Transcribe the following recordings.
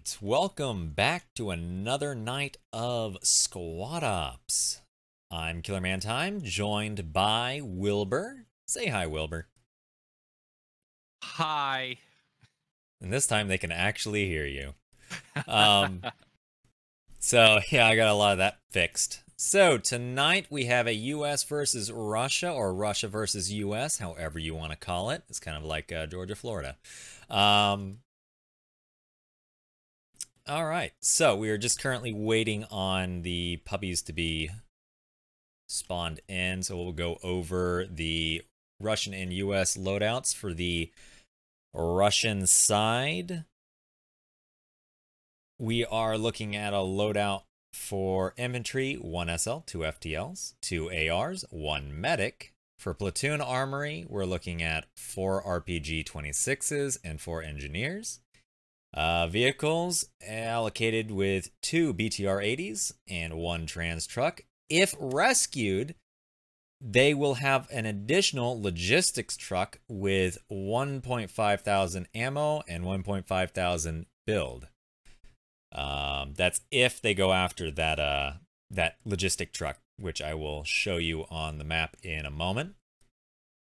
right, welcome back to another night of Squad Ops. I'm Killer Man Time, joined by Wilbur. Say hi, Wilbur. Hi. And this time they can actually hear you. Um, so yeah, I got a lot of that fixed. So tonight we have a U.S. versus Russia, or Russia versus U.S., however you want to call it. It's kind of like uh, Georgia, Florida. Um, all right, so we are just currently waiting on the puppies to be spawned in. So we'll go over the Russian and U.S. loadouts for the Russian side. We are looking at a loadout for infantry, 1 SL, 2 FTLs, 2 ARs, 1 medic. For platoon armory, we're looking at 4 RPG 26s and 4 engineers. Uh, vehicles allocated with 2 BTR 80s and 1 trans truck. If rescued, they will have an additional logistics truck with 1.5 thousand ammo and 1.5 thousand build. Um, that's if they go after that uh that logistic truck, which I will show you on the map in a moment.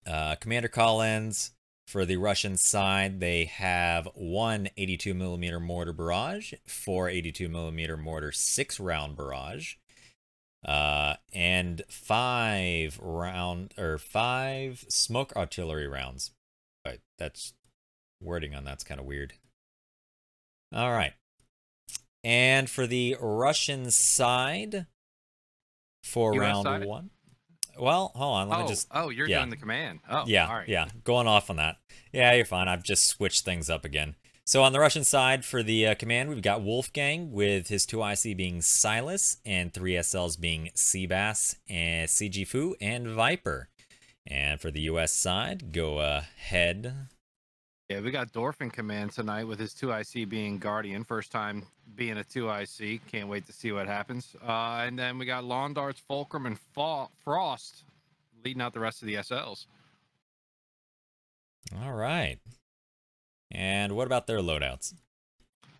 Uh, Commander Collins for the Russian side, they have one 82 millimeter mortar barrage, four 82 millimeter mortar six round barrage, uh, and five round or five smoke artillery rounds. But that's wording on that's kind of weird. All right. And for the Russian side, for US round side? one. Well, hold on. Let oh, me just. oh, you're yeah. doing the command. Oh, yeah, all right. yeah. Going off on that. Yeah, you're fine. I've just switched things up again. So on the Russian side for the uh, command, we've got Wolfgang with his two IC being Silas and three SLs being Seabass and CG Fu and Viper. And for the US side, go ahead. Yeah, we got Dorf in command tonight with his two IC being Guardian. First time being a two IC. Can't wait to see what happens. Uh, and then we got Lawn Darts, Fulcrum, and Fa- Frost leading out the rest of the SLs. All right. And what about their loadouts?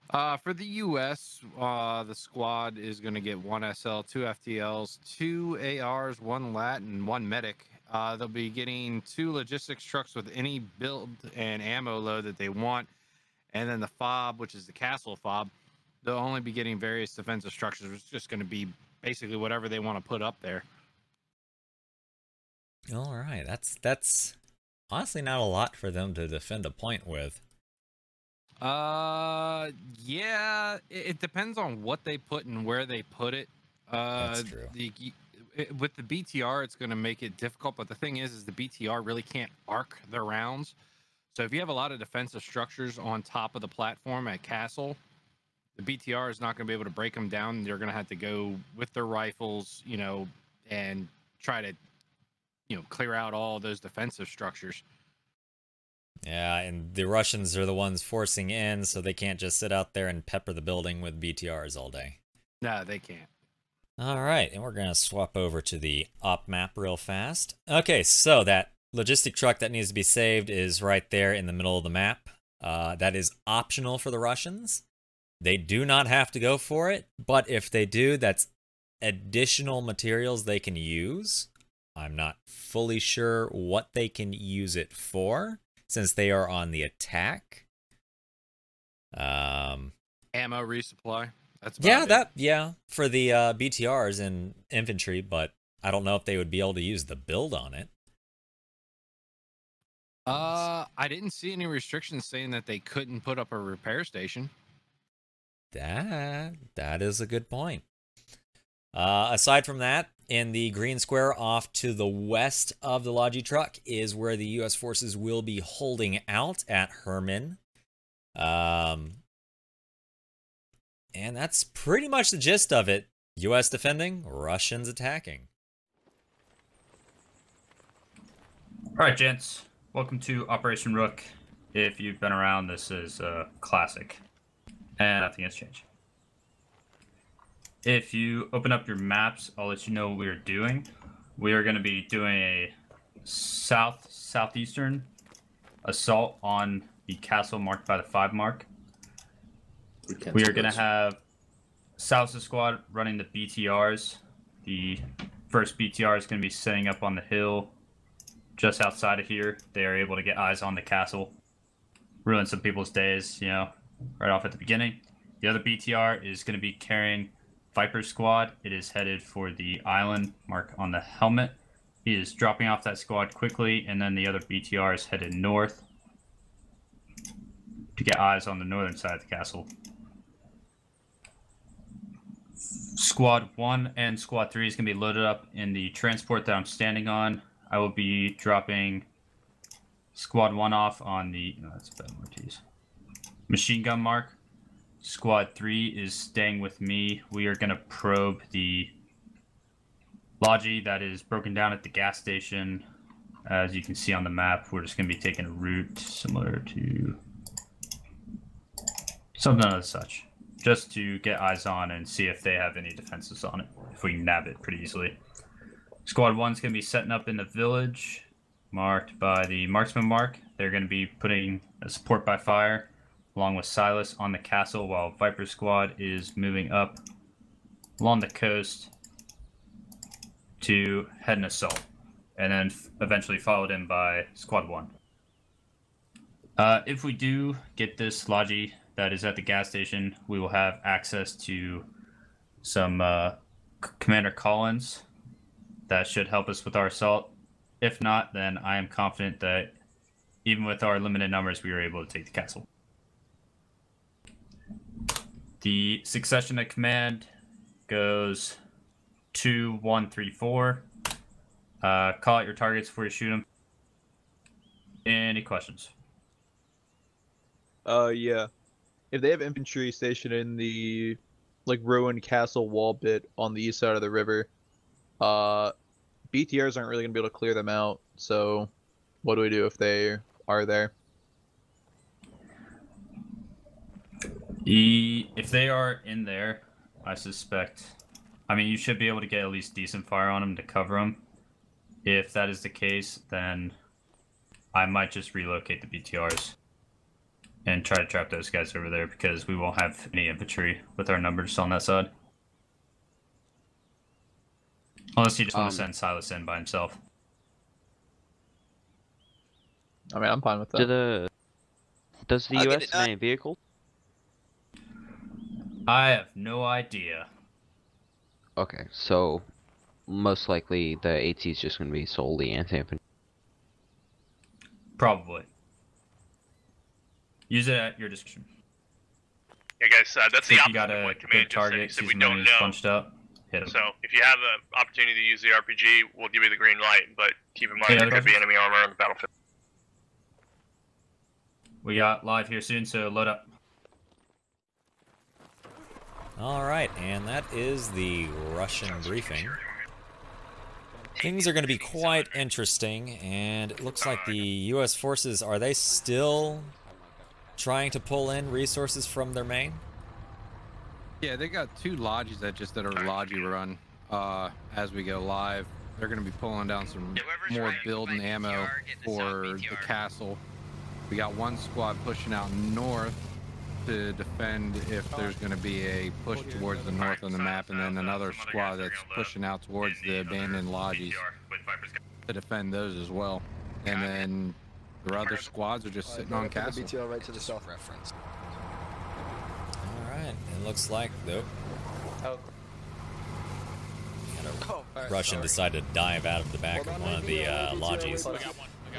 Uh, for the U.S., uh, the squad is going to get one SL, two FTLs, two ARs, one LAT, and one medic. Uh, they'll be getting two logistics trucks with any build and ammo load that they want. And then the FOB, which is the castle FOB, they'll only be getting various defensive structures. It's just going to be basically whatever they want to put up there. All right. That's that's honestly not a lot for them to defend a point with. Uh, yeah, it, it depends on what they put and where they put it. Uh, That's true. The, it- with the BTR, it's going to make it difficult. But the thing is, is the BTR really can't arc their rounds. So if you have a lot of defensive structures on top of the platform at Castle, the BTR is not going to be able to break them down. They're going to have to go with their rifles, you know, and try to, you know, clear out all those defensive structures. Yeah, and the Russians are the ones forcing in, so they can't just sit out there and pepper the building with BTRs all day. No, they can't. All right, and we're going to swap over to the op map real fast. Okay, so that logistic truck that needs to be saved is right there in the middle of the map. Uh, that is optional for the Russians. They do not have to go for it, but if they do, that's additional materials they can use. I'm not fully sure what they can use it for since they are on the attack. Um, Ammo resupply. That's yeah, it. that yeah for the uh, BTRs and infantry, but I don't know if they would be able to use the build on it. Uh, I didn't see any restrictions saying that they couldn't put up a repair station. That that is a good point. Uh, aside from that, in the green square off to the west of the Logi truck is where the U.S. forces will be holding out at Herman. Um, and that's pretty much the gist of it. U.S. defending, Russians attacking. All right, gents. Welcome to Operation Rook. If you've been around, this is a classic, and nothing has changed. If you open up your maps, I'll let you know what we are doing. We are going to be doing a south southeastern assault on the castle marked by the five mark. We, We are going to have Silas Squad running the BTRs. The first BTR is going to be setting up on the hill just outside of here. They are able to get eyes on the castle, ruin some people's days, you know, right off at the beginning. The other BTR is going to be carrying Viper Squad. It is headed for the island mark on the helmet. He is dropping off that squad quickly, and then the other BTR is headed north to get eyes on the northern side of the castle. Squad 1 and Squad 3 is going to be loaded up in the transport that I'm standing on. I will be dropping Squad 1 off on the. No, that's bad. Machine gun mark. Squad 3 is staying with me. We are going to probe the Logi that is broken down at the gas station. As you can see on the map, we're just going to be taking a route similar to something of such just to get eyes on and see if they have any defenses on it. If we nab it pretty easily. Squad one's gonna be setting up in the village, marked by the marksman mark. They're gonna be putting a support by fire along with Silas on the castle while Viper Squad is moving up along the coast to head an assault. And then eventually followed in by Squad 1. Uh, if we do get this Logi that is at the gas station, we will have access to some uh, Commander Collins that should help us with our assault. If not, then I am confident that even with our limited numbers, we were able to take the castle. The succession of command goes two, one, three, four. Uh, call out your targets before you shoot them. Any questions? Uh, yeah. If they have infantry stationed in the like ruined castle wall bit on the east side of the river, uh, BTRs aren't really gonna be able to clear them out. So, what do we do if they are there? If they are in there, I suspect. I mean, you should be able to get at least decent fire on them to cover them. If that is the case, then I might just relocate the BTRs and try to trap those guys over there because we won't have any infantry with our numbers on that side. Unless you just want Um, to send Silas in by himself. I mean, I'm fine with that. Do the does the I'll US it have done. any vehicles? I have no idea. Okay, so most likely the AT is just going to be solely anti-infantry. Probably. Use it at your discretion. Yeah, guys, uh, that's the If you opposite got of a what good Command just said. Target, said see we don't know. bunched up, hit 'em. So if you have an opportunity to use the RPG, we'll give you the green light. But keep in mind Any there could be enemy armor on the battlefield. We got live here soon, so load up. All right, and that is the Russian briefing. Things are going to be quite interesting, and it looks like the U.S. forces are they still trying to pull in resources from their main? Yeah, they got two lodges that just that are logi run. Uh, as we go live, they're gonna be pulling down some more build and ammo for the castle. We got one squad pushing out north to defend if there's gonna be a push towards the north on the map, and then another squad that's pushing out towards the abandoned lodges to defend those as well. And then the other squads are just sitting on castle. BTR right to the south reference. All right, it looks like nope. Oh. Got a Oh, alright, Russian sorry. decided to dive out of the back Hold of one of the uh, lodges. wait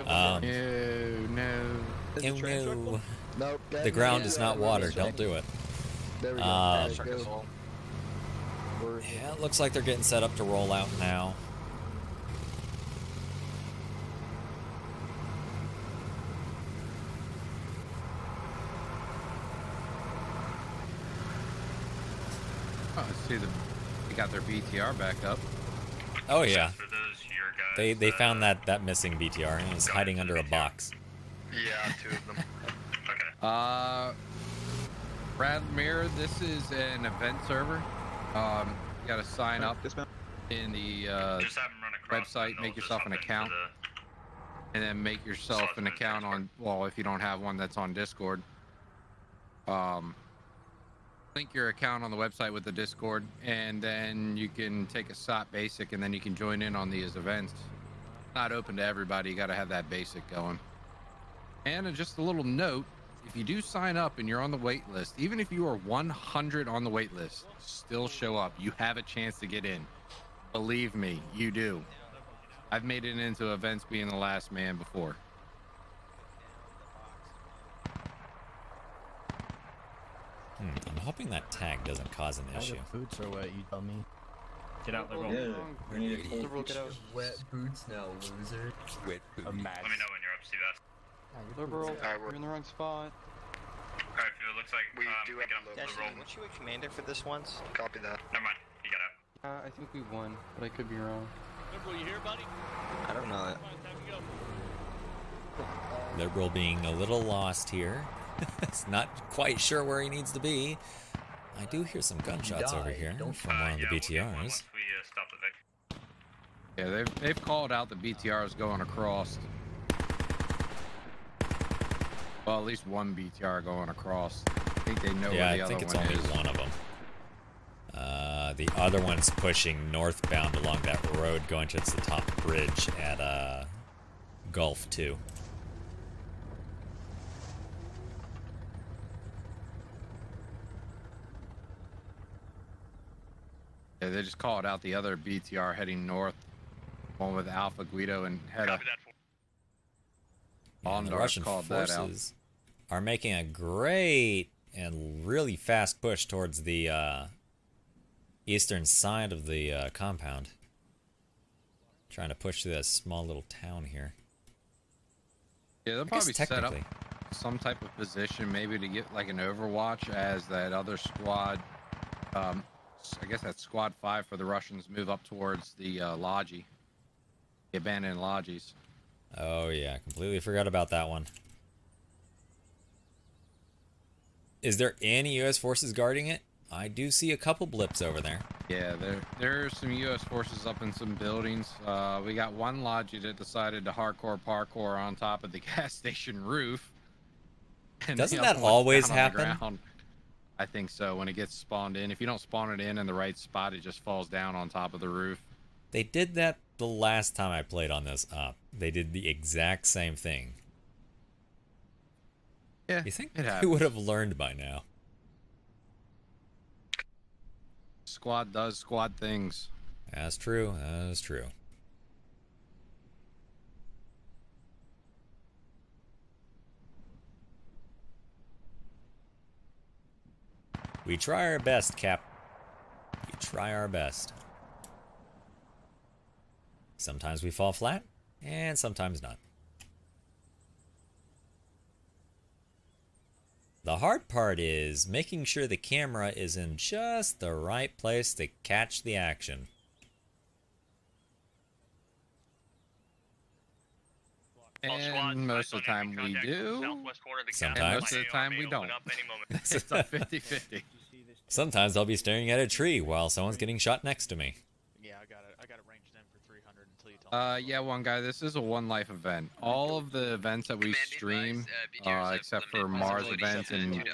Um, No, no. Oh the no. Nope. the ground is not water. Don't do it. There we go. Uh, There we go. Yeah, it looks like they're getting set up to roll out now. Oh, I see the they got their BTR back up. Oh yeah, For those here guys, they they uh, found that that missing BTR and it was hiding under a box. Yeah, two of them. Okay. Uh, Radmir, this is an event server. Um, you gotta sign up Dismount. in the uh, Just have 'em run website, and make yourself an account. and then make yourself an account on. Well, if you don't have one that's on Discord. Um, link your account on the website with the Discord, and then you can take a SOT basic, and then you can join in on these events. Not open to everybody. You got to have that basic going. And uh, just a little note: if you do sign up and you're on the wait list, even if you are 100 on the wait list, still show up. You have a chance to get in. Believe me, you do. I've made it into events being the last man before. Hmm, I'm hoping that tag doesn't cause an issue. boots are wet, you dummy. Get out, liberal. Yeah, we need a Liberal, get out. Wet boots now, loser. Wet boots. A. Let me know when you're up, Seabass. Liberal, Alright, you're in the wrong spot. Alright, it looks like We um, do we have got a the weren't you a commander for this once? Copy that. Never mind. You got out. Uh, I think we won, but I could be wrong. Liberal, you here, buddy? I don't know. Liberal being a little lost here. It's not quite sure where he needs to be. I do hear some gunshots over here don't from one of the yeah, we'll BTRs. once we uh, stop the Yeah, they've they've called out the BTRs going across. Well, at least one BTR going across. I think they know Yeah, where the I think it's only is. one of them. Uh, the other one's pushing northbound along that road going towards the top bridge at uh, Golf 2. Yeah, they just called out the other BTR heading north, one with Alpha Guido and Hedda. Copy that. For And the Russian called that out. forces are making a great and really fast push towards the uh, eastern side of the uh, compound. Trying to push through that small little town here. Yeah, they'll probably set up some type of position, maybe to get like an Overwatch as that other squad. Um, I guess that's Squad Five for the Russians move up towards the uh, Logi, the abandoned lodges. Oh yeah, completely forgot about that one. Is there any U.S. forces guarding it? I do see a couple blips over there. Yeah, there there are some U.S. forces up in some buildings. Uh, we got one Logi that decided to hardcore parkour on top of the gas station roof. And Doesn't that always down on the happen? I think so. When it gets spawned in, if you don't spawn it in in the right spot, it just falls down on top of the roof. They did that the last time I played on this up. They did the exact same thing. Yeah, You think it they would have learned by now? Squad does squad things. That's true. That's true. We try our best, Cap. We try our best. Sometimes we fall flat, and sometimes not. The hard part is making sure the camera is in just the right place to catch the action. And most of the time we contact in the do. Southwest corner of the Sometimes. And most of the time we don't. up any moment. it's a 50 50. Sometimes I'll be staring at a tree while someone's getting shot next to me. Yeah, I got it. I got it ranged in for 300 until you tell me. Uh, yeah, one guy. This is a one life event. All of the events that we stream, uh, except for Mars events and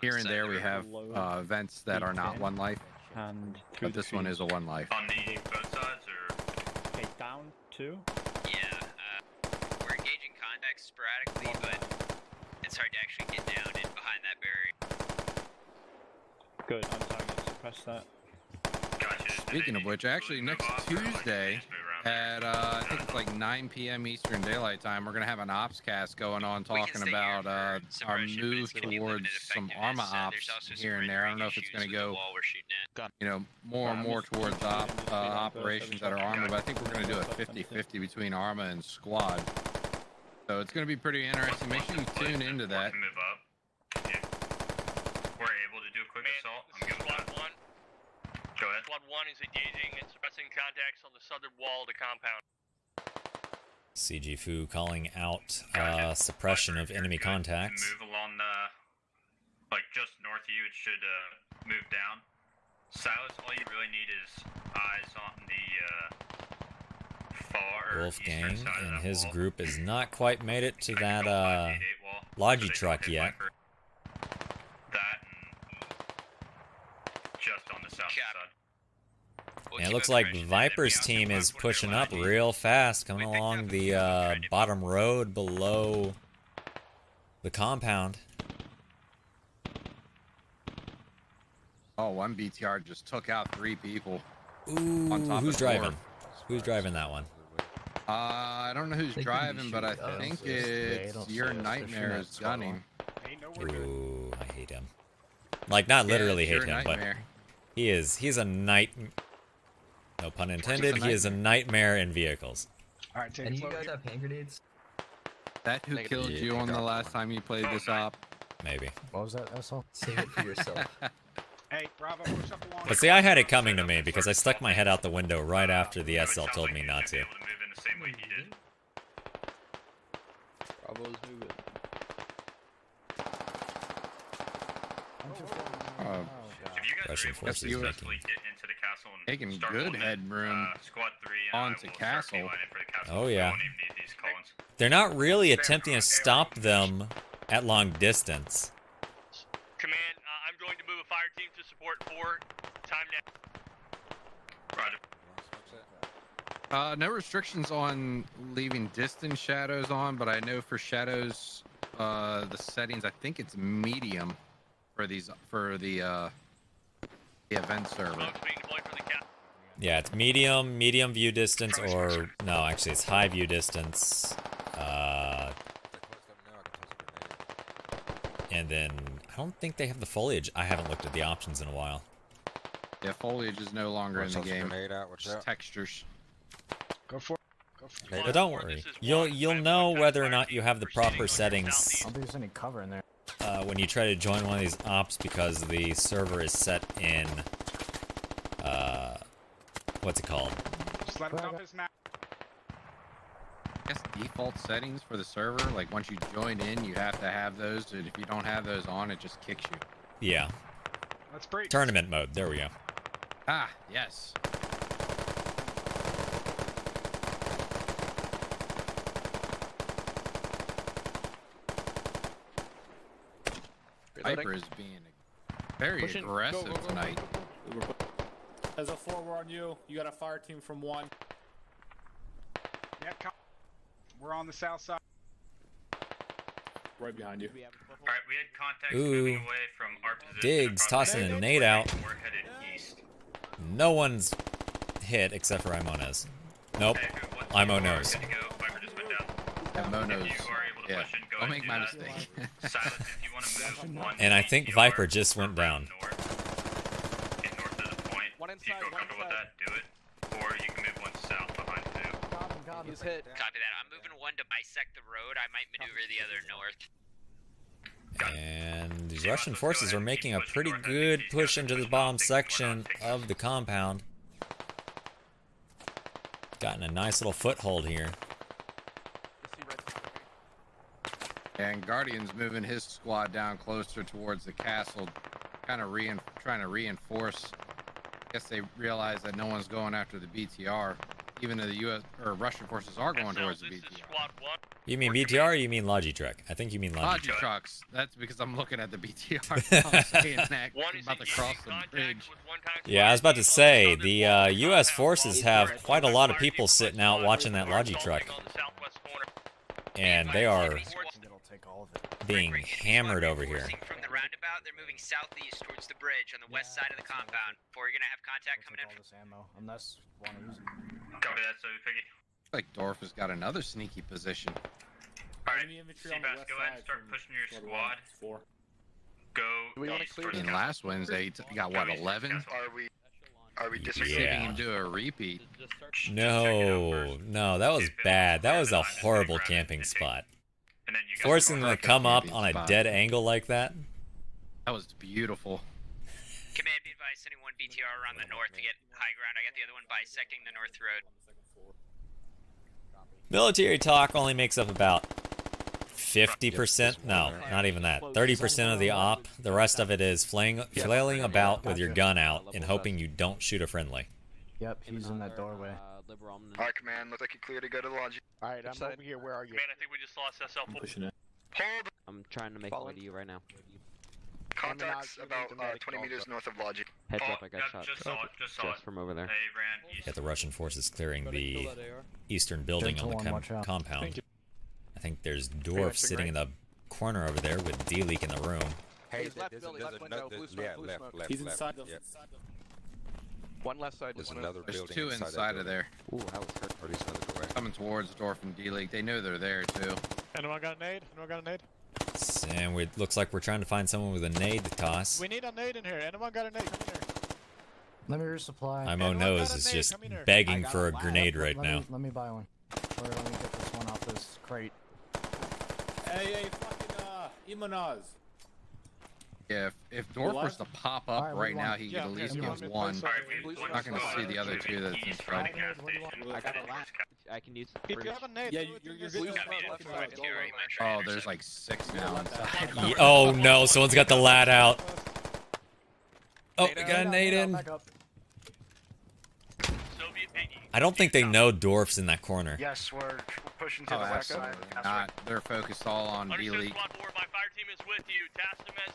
here and there, we have uh, events that are not one life. And But this one is a one life. On the both sides, or Okay, down two. Yeah, uh, we're engaging contacts sporadically, but it's hard to actually get down in behind that barrier. Good, I'm target suppress that. Speaking of which, actually, next Tuesday at uh, I think it's like 9 p.m. Eastern Daylight Time, we're gonna have an ops cast going on talking about uh, our move it's gonna be towards some ARMA armor Uh, ops here and there. I don't know if it's gonna issues with the go, wall we're shooting at. you know, more and more towards op, uh, operations that are ARMA, But I think we're gonna do a 50-50 between ARMA and squad. So it's gonna be pretty interesting. Make sure you tune into that. Move up. Yeah. We're able to do a quick Man, assault. I'm this good is with Squad that. 1. Go ahead. Squad 1 is engaging and suppressing contacts on the southern wall of the compound. CG Fu calling out uh, suppression of enemy Good. Contacts. Move along the, like just north of you. It should uh, move down. Silas, all you really need is eyes on the uh, far Wolfgang side and that his wall. group has not quite made it to that uh, Logi so they don't truck hit yet. Viper. That and And it looks like pressure, then we Viper's team is pushing up real fast, coming along the uh, bottom road below the compound. Oh, one BTR just took out three people. Ooh, On top who's of the door. driving? Who's driving that one? Uh, I don't know who's They could be driving, but I think it's your see us. They're nightmare is gunning. Ain't nowhere good. Ooh, I hate him. Like not Yeah, literally it's hate him, nightmare. but he is he's a night no pun intended, he is a nightmare in vehicles. All right, take And you slow. guys have hand grenades? That who Negative. killed Yeah, you on the drop last time you played this op? Maybe. What was that, SL? Save it for yourself. Hey, Bravo, push up along. But see I had it coming to me because I stuck my head out the window right after the SL told me not to. Bravo's moving. Uh, Russian forces you- making taking good headroom onto castle. Oh yeah. They're not really attempting to stop them at long distance. Command, uh, I'm going to move a fire team to support four. Time now. Roger. Uh, no restrictions on leaving distance shadows on, but I know for shadows, uh, the settings I think it's medium for these for the uh, the event server. Smoke's being deployed for the cap. Yeah, it's medium, medium view distance, or no, actually it's high view distance. Uh, and then I don't think they have the foliage. I haven't looked at the options in a while. Yeah, foliage is no longer in the game. Out, Just textures. Go for it. Go for it. But don't worry, you'll you'll know whether or not you have the proper settings I don't think there's any cover in there. Uh, when you try to join one of these ops because the server is set in uh, what's it called? Just let him his map. I guess default settings for the server, like once you join in, you have to have those, and if you don't have those on, it just kicks you. Yeah, Let's break. tournament mode. There we go. Ah, yes. Viper is being very Push in. Go, aggressive go, go, go, tonight. go, go, go. As a forewarn you, you got a fire team from one. Yeah. We're on the south side. Right behind you. Alright, we had contacts Ooh. moving away from our position. Diggs tossing a nade out. We're headed east. No one's hit except for Imonez. Nope. Imo knows. Good to go. Viper just went down. And Monos. You are able to Yeah, push in, don't make my and mistake. that. Silas, if you want to move one And I think Viper just went down. north, get north of the point. One if you feel comfortable with that, do it. Or you can move one south behind two. He's hit. Copy that. I'm moving one to bisect the road. I might maneuver the other north. And the Russian forces are making a pretty good push into the bottom section of the compound. Gotten a nice little foothold here. And Guardian's moving his squad down closer towards the castle, kind of rein- trying to reinforce. I guess they realize that no one's going after the BTR, even though the U.S. or Russian forces are going SL, towards the this BTR. squad one. You mean BTR or you mean Logitruck? I think you mean Logi Logitruck. trucks. That's because I'm looking at the BTR. I'm saying that. One is about to cross the bridge. with one tank Yeah, I was about to say, the uh, U.S. forces have quite a lot of people sitting out watching that Mark Logitruck. Baldwin on the southwest corner. And they are It'll take all of it. Being Rick, Rick, hammered over here. From the roundabout, they're moving southeast towards the bridge on the west side of the compound. Before you're gonna have contact It'll coming take in. all this ammo, unless you want to use it. Copy that, so Piggy. Like Dorf has got another sneaky position. Alright, Enemy infantry on the Seabass, go ahead and start pushing your squad squad. Four. Go Do we wanna east clear towards And last Wednesday, he t- he got what, 11? Are we? Are we Yeah. See if he can do a repeat. No, no, that was bad. That was a horrible camping spot. And then you guys Forcing them to come up camping on a spot. dead angle like that. That was beautiful. Command be advised, sending one BTR around the north to get high ground. I got the other one bisecting the north road. Military talk only makes up about 50%. No, not even that. 30% of the op. The rest of it is flaying, flailing about with your gun out and hoping you don't shoot a friendly. Yep, he's in that doorway. Liberal Omni- Alright, command. Looks like you're clear to go to the lodge. Alright, I'm over here. Where are you? Command, I think we just lost SL. I'm pushing it. Hold I'm trying to make my way to you right now. contacts about uh, 20 meters also. north of lodge. Heads Oh, up, I got yep, shot just saw it, just saw it. from over there. They ran east. Yeah, the Russian forces clearing the eastern building Gentle on the one, com- compound. I think there's much Dorf the sitting in the corner over there with D leak in the room. Hey, Hey, left there's, there's left window, another, blue smoke, yeah, blue left, smoke. left, He's left. inside the. yeah. One left side. There's one another There's building two inside, inside of there. Ooh, I was hurt. Or another door. Coming towards Dorf and D League. They know they're there too. Anyone got a nade? Anyone got a nade? And we looks like we're trying to find someone with a nade to toss. We need a nade in here. Anyone got a nade? Come in here. Let me resupply. Imo Anyone knows is just Come in here. begging for a lot. grenade right let now. Me, let me buy one. Or let me get this one off this crate. Hey, hey, fucking uh, Imanaz. Yeah, if, if Dorf What? was to pop up Alright, what do right now, he Yeah, could at least you use want me to one. place we- I'm not gonna see the other two that's in front. What do? I got a lot. I can use the If you have a nade, Yeah, throw it you're- you're good. side. Yeah, left left side, side, go right. Oh, there's like six now inside. Oh no, someone's got the lad out. Oh, we Nade got a nade in. back up. Soviet piggy. I don't think they know Dorf's in that corner. Yes, we're pushing to Oh, the west absolutely side. not. They're focused all on D Understood League. squad 4, my fire team is with you. Task them as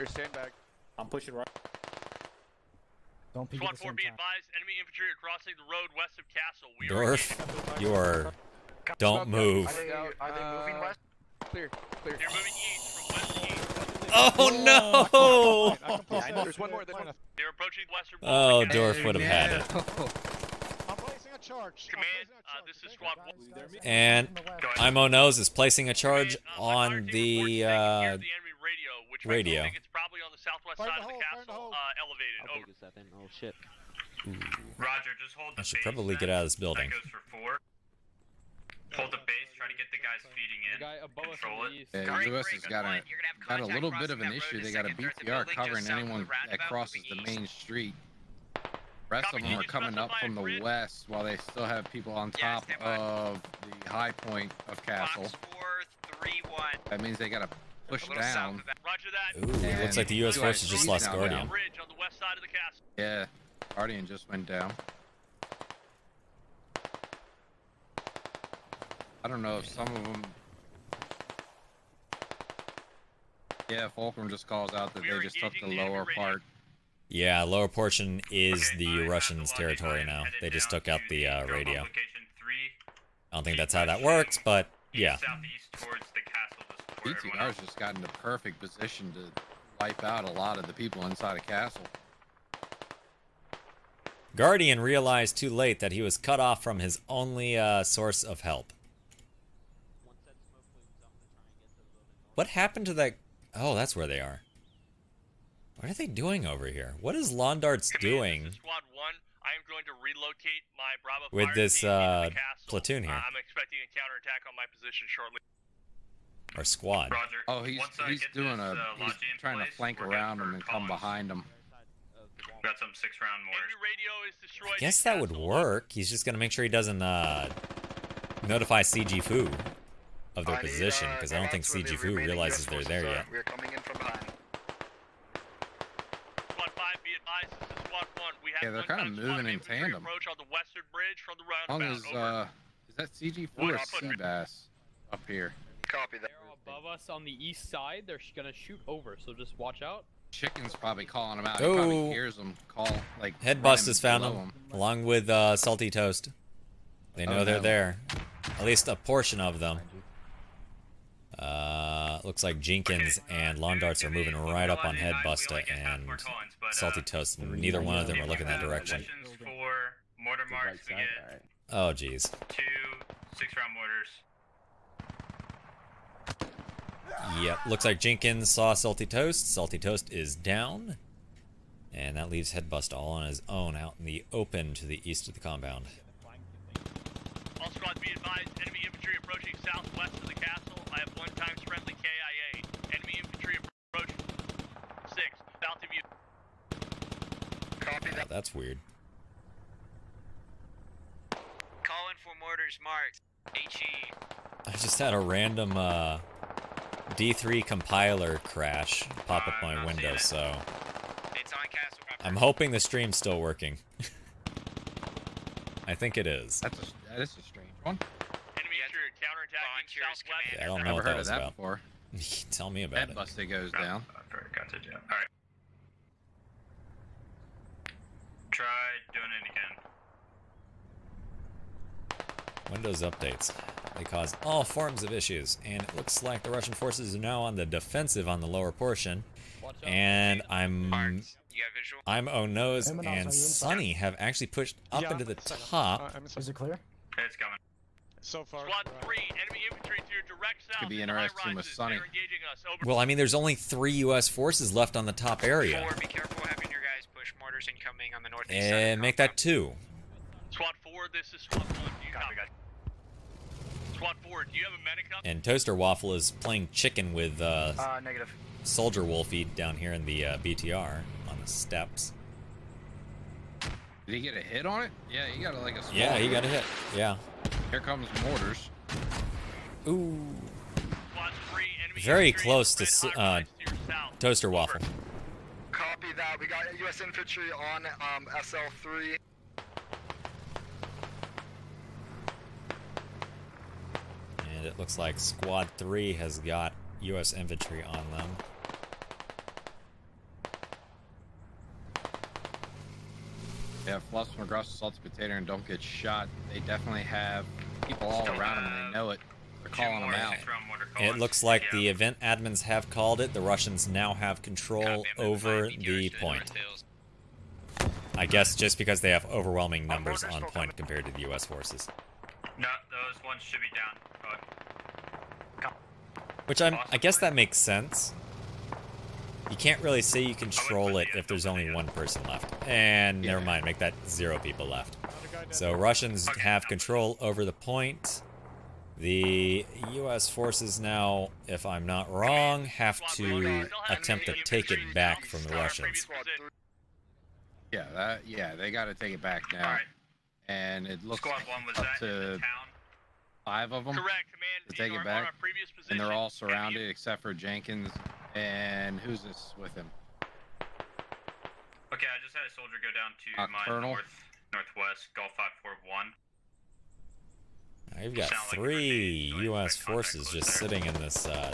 needed. Your sandbag. I'm pushing right. Don't peek at Squad the 4, same be time. advised, enemy infantry are crossing the road west of Castle. We are Dorf, you are. Don't move. Are they, are they moving Uh, west? Clear, clear. They're moving east from west to east. Oh no! There's one more. There's one. They're approaching western Oh, wall. Dorf would have had it. I'm placing a charge. Command, uh, this is squad 1. guys, guys, And from the west. Go ahead. Imo knows is placing a charge Command, my fire on the they can hear uh, the enemy radio, which radio. I think it's probably on the southwest Fire side in of the the hole, fire the castle, uh, elevated. How Over. big is that thing? Oh shit. Roger, just hold the I should base probably then. get out of this building. That goes for four. Hold the base, try to get the guys feeding in. The guy above Control it. the. Yeah, Great, US has got a point. You're gonna have got a little bit of an issue. They got a second BTR covering anyone that crosses the main street. Rest of them are coming up from the grid? west while they still have people on top stand by. of the high point of Castle. Fox 4, 3, That means they gotta A little south down. that. Roger that. Ooh, it looks like the U.S. And forces just lost now Guardian. down. On the west side of the. Yeah, Guardian just went down. I don't know if some of them. Yeah, Fulcrum just calls out that We they just took the engaging the lower part. Yeah, lower portion is Okay, the I Russians' the territory logic. I am now. headed They just took out to the uh, radio. I don't think that's how that works, but yeah. southeast towards the castle to BTR's just got in the perfect position to wipe out a lot of the people inside a Castle. Guardian realized too late that he was cut off from his only uh, source of help. What happened to that? Oh, that's where they are. What are they doing over here? What is Lawn Darts Command, doing This is Squad 1. I am going to relocate my Bravo with fire this team into the uh, castle. platoon Uh, here? I'm expecting a counterattack on my position shortly. Or squad? Roger. Oh, he's he's doing this, a uh, he's lodge in trying to flank around for them and come behind him. Got some six round mortars. Enemy radio is destroyed. I guess that would work. He's just gonna make sure he doesn't uh, notify CG Fu of their position because I don't think CG Fu realizes they're there yet. We're coming in from behind. Squad 5, be advised, this is Squad 1. We have Yeah, they're kinda moving in tandem. approach on the western bridge from the As long roundabout. as uh, is that CG4 or output? Seabass up here? Copy that. They're above us on the east side. They're gonna shoot over, so just watch out. Chicken's probably calling them out. He probably Oh. hears them call like. Headbust running has found below them, along with uh, Salty Toast. They know Oh, they're no. there. At least a portion of them. Uh, looks like Jenkins and Lawn Darts are moving right up on Head Busta and Salty Toast. Neither one of them are looking that direction. Positions for mortar marks. We get Oh, jeez. two six round mortars. Yep, looks like Jenkins saw Salty Toast. Salty Toast is down. And that leaves Headbust all on his own out in the open to the east of the compound. All squads be advised, enemy infantry approaching southwest of the castle. I have one times friendly KIA. Enemy infantry approaching. Six, south of you. Copy Oh, that's weird. Calling for mortars marked. HE. I just had a random uh, D3 compiler crash pop up my window, so It's on castle property. I'm hoping the stream's still working. I think it is. That's a that is a strange one. Enemy infantry counterattacking southwest. Yeah, I don't know Never what heard that of was that about. before. Tell me about Head it. busted goes down. Oh, Got to yeah. All right. Try doing it again. Windows updates. They cause all forms of issues, and it looks like the Russian forces are now on the defensive on the lower portion. And I'm You got? I'm Oh Nose Hey, Manos, are you and? Sunny have actually pushed up Yeah, into the top. Uh, Is it clear? It's coming. So far. Squad right. 3, enemy infantry to your direct south. Could be in the high interesting with rises. Sonny. They're engaging us. Over. Well, I mean, there's only three U.S. forces left on the top area. Four, be careful having your guys push mortars incoming on the northeast side. And make that two. Squad 4, this is Squad 1. Do you copy? Squad 4, do you have a medic up? And Toaster Waffle is playing chicken with uh, Uh, negative. Soldier Wolfie down here in the uh, BTR on the steps. Did he get a hit on it? Yeah, he got a, like a small Yeah, he got a hit. Yeah. Here comes mortars. Ooh. Squad 3, enemy Very close to the s- red high uh, to. Toaster Waffle. Copy that. We got U.S. infantry on um, SL3. And it looks like Squad 3 has got U.S. infantry on them. Yeah, fluffs from across the Salty Potato and don't get shot. They definitely have people all around them and they know it. They're calling them out. It looks like the event admins have called it. The Russians now have control over the point. I guess just because they have overwhelming numbers on point compared to the U.S. forces. No, those ones should be down. Oh, Which I'm, I guess that makes sense. You can't really say you control it if there's only one person left. And never mind, make that zero people left. So Russians have control over the point. The U.S. forces now, if I'm not wrong, have to attempt to take it back from the Russians. Yeah, that yeah, they got to take it back now. And it looks Squad one was up that to town? Five of them Correct, command. to take it back, On our previous position. and they're all surrounded except for Jenkins and who's this with him? Okay, I just had a soldier go down to my Nocturnal. north, northwest, Golf 541. I've got three U.S. forces just sitting in this, uh,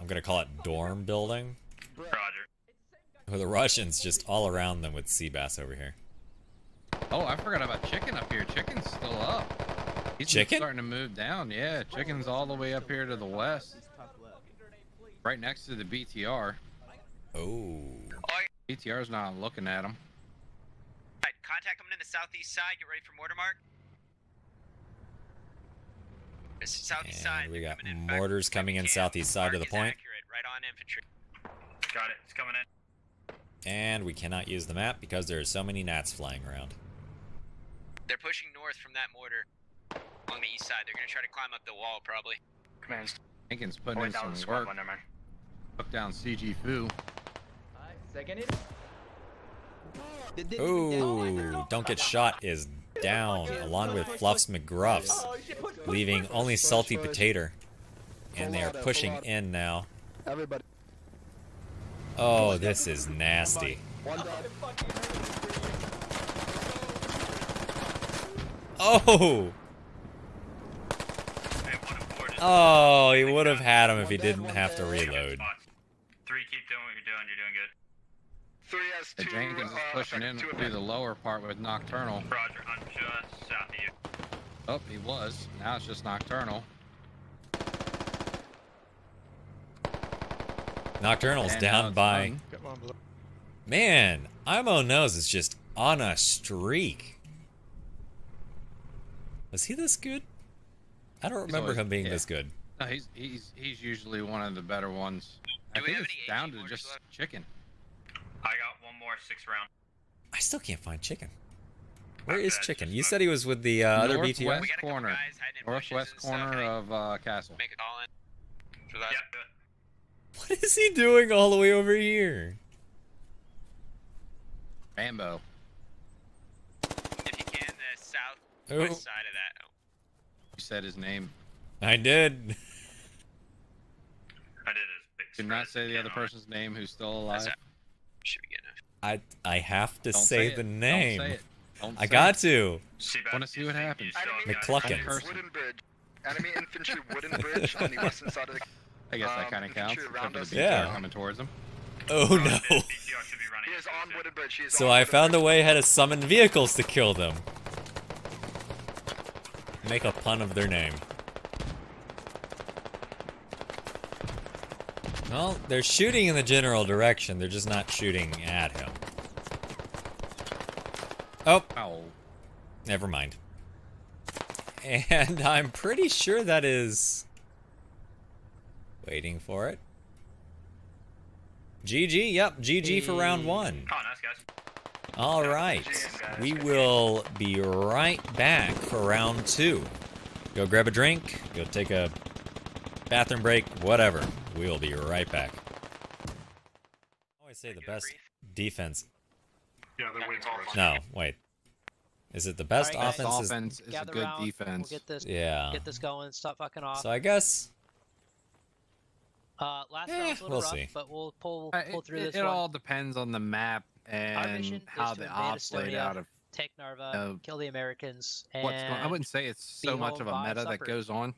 I'm gonna call it dorm building. Roger. With the Russians just all around them with Seabass over here. Oh, I forgot about Chicken up here. Chicken's still up. He's Chicken? starting to move down. Yeah, Chicken's all the way up here to the west, right next to the BTR. Oh. BTR's not looking at him. Alright, contact coming in the southeast side. Get ready for mortar mark. This is southeast side. And we got mortars coming in southeast side of the point. Accurate, right on infantry. Got it. It's coming in. And we cannot use the map because there are so many gnats flying around. They're pushing north from that mortar along the east side. They're gonna try to climb up the wall, probably. Commands. Jenkins putting Point in down some the squad work. one, never mind. Took down CG Fu. Second it. Ooh, don't get shot is down along with Fluffs McGruffs, leaving only Salty Potato. And they are pushing in now. Everybody. Oh, this is nasty. Oh! Oh, he would have had him if he didn't have to reload. Three, keep doing what you're doing. You're doing good. Three has The two. Jenkins is uh, pushing in two through the lower part with Nocturnal. Roger. I'm just south of you. Oh, he was. Now it's just Nocturnal. Nocturnal's And down by. Come on, Blue. Man, Imo knows is just on a streak. Was he this good? I don't remember always- him being yeah. this good. No, he's he's he's usually one of the better ones. I Do we think have it's any down to just left? chicken. I got one more six round. I still can't find chicken. Where Okay, is that's chicken? You said he was with the uh, other Northwest BTR. We got a couple corner. guys hiding in bushes Northwest and stuff. corner of uh, Castle. Make a call in for that. Yeah. What is he doing all the way over here? Bambo. If you can, the south Oh. west side of that. You said his name. I did. I did his Did not say the other again on person's name who's still alive. Should be good enough. I I have to Don't say it. the Don't name. say it. Don't I got it. to. Seabass, Wanna see what happens. still Enemy have guys McCluckins. on infantry wooden bridge. Enemy infantry wooden bridge on the western side of the. I guess that Um, kind of counts. infantry Except the us. Yeah. coming towards them. Oh no. He is on Wooded Bridge. He is So on I Wooded found a way how to summon vehicles to kill them. Make a pun of their name. Well, they're shooting in the general direction, they're just not shooting at him. Oh, Ow. never mind. And I'm pretty sure that is... Waiting for it. GG, yep, GG for round mm, one. Oh, nice. All right. We will be right back for round two. Go grab a drink, go take a bathroom break, whatever. We'll be right back. I always say the best defense. Yeah, they're waiting for us. No, wait. Is it the best Alright, guys. offense? is- Offense is a good round, defense. We'll get this. Yeah. Get this going. Stop fucking off. So I guess uh, last Eh, round's a little we'll rough, see. but we'll pull Uh, pull it through it, this it one. all depends on the map and mission how is to the invade ops laid Estonia, out of take Narva, uh, kill the Americans, and what's going I wouldn't say it's so much of a by meta that goes on,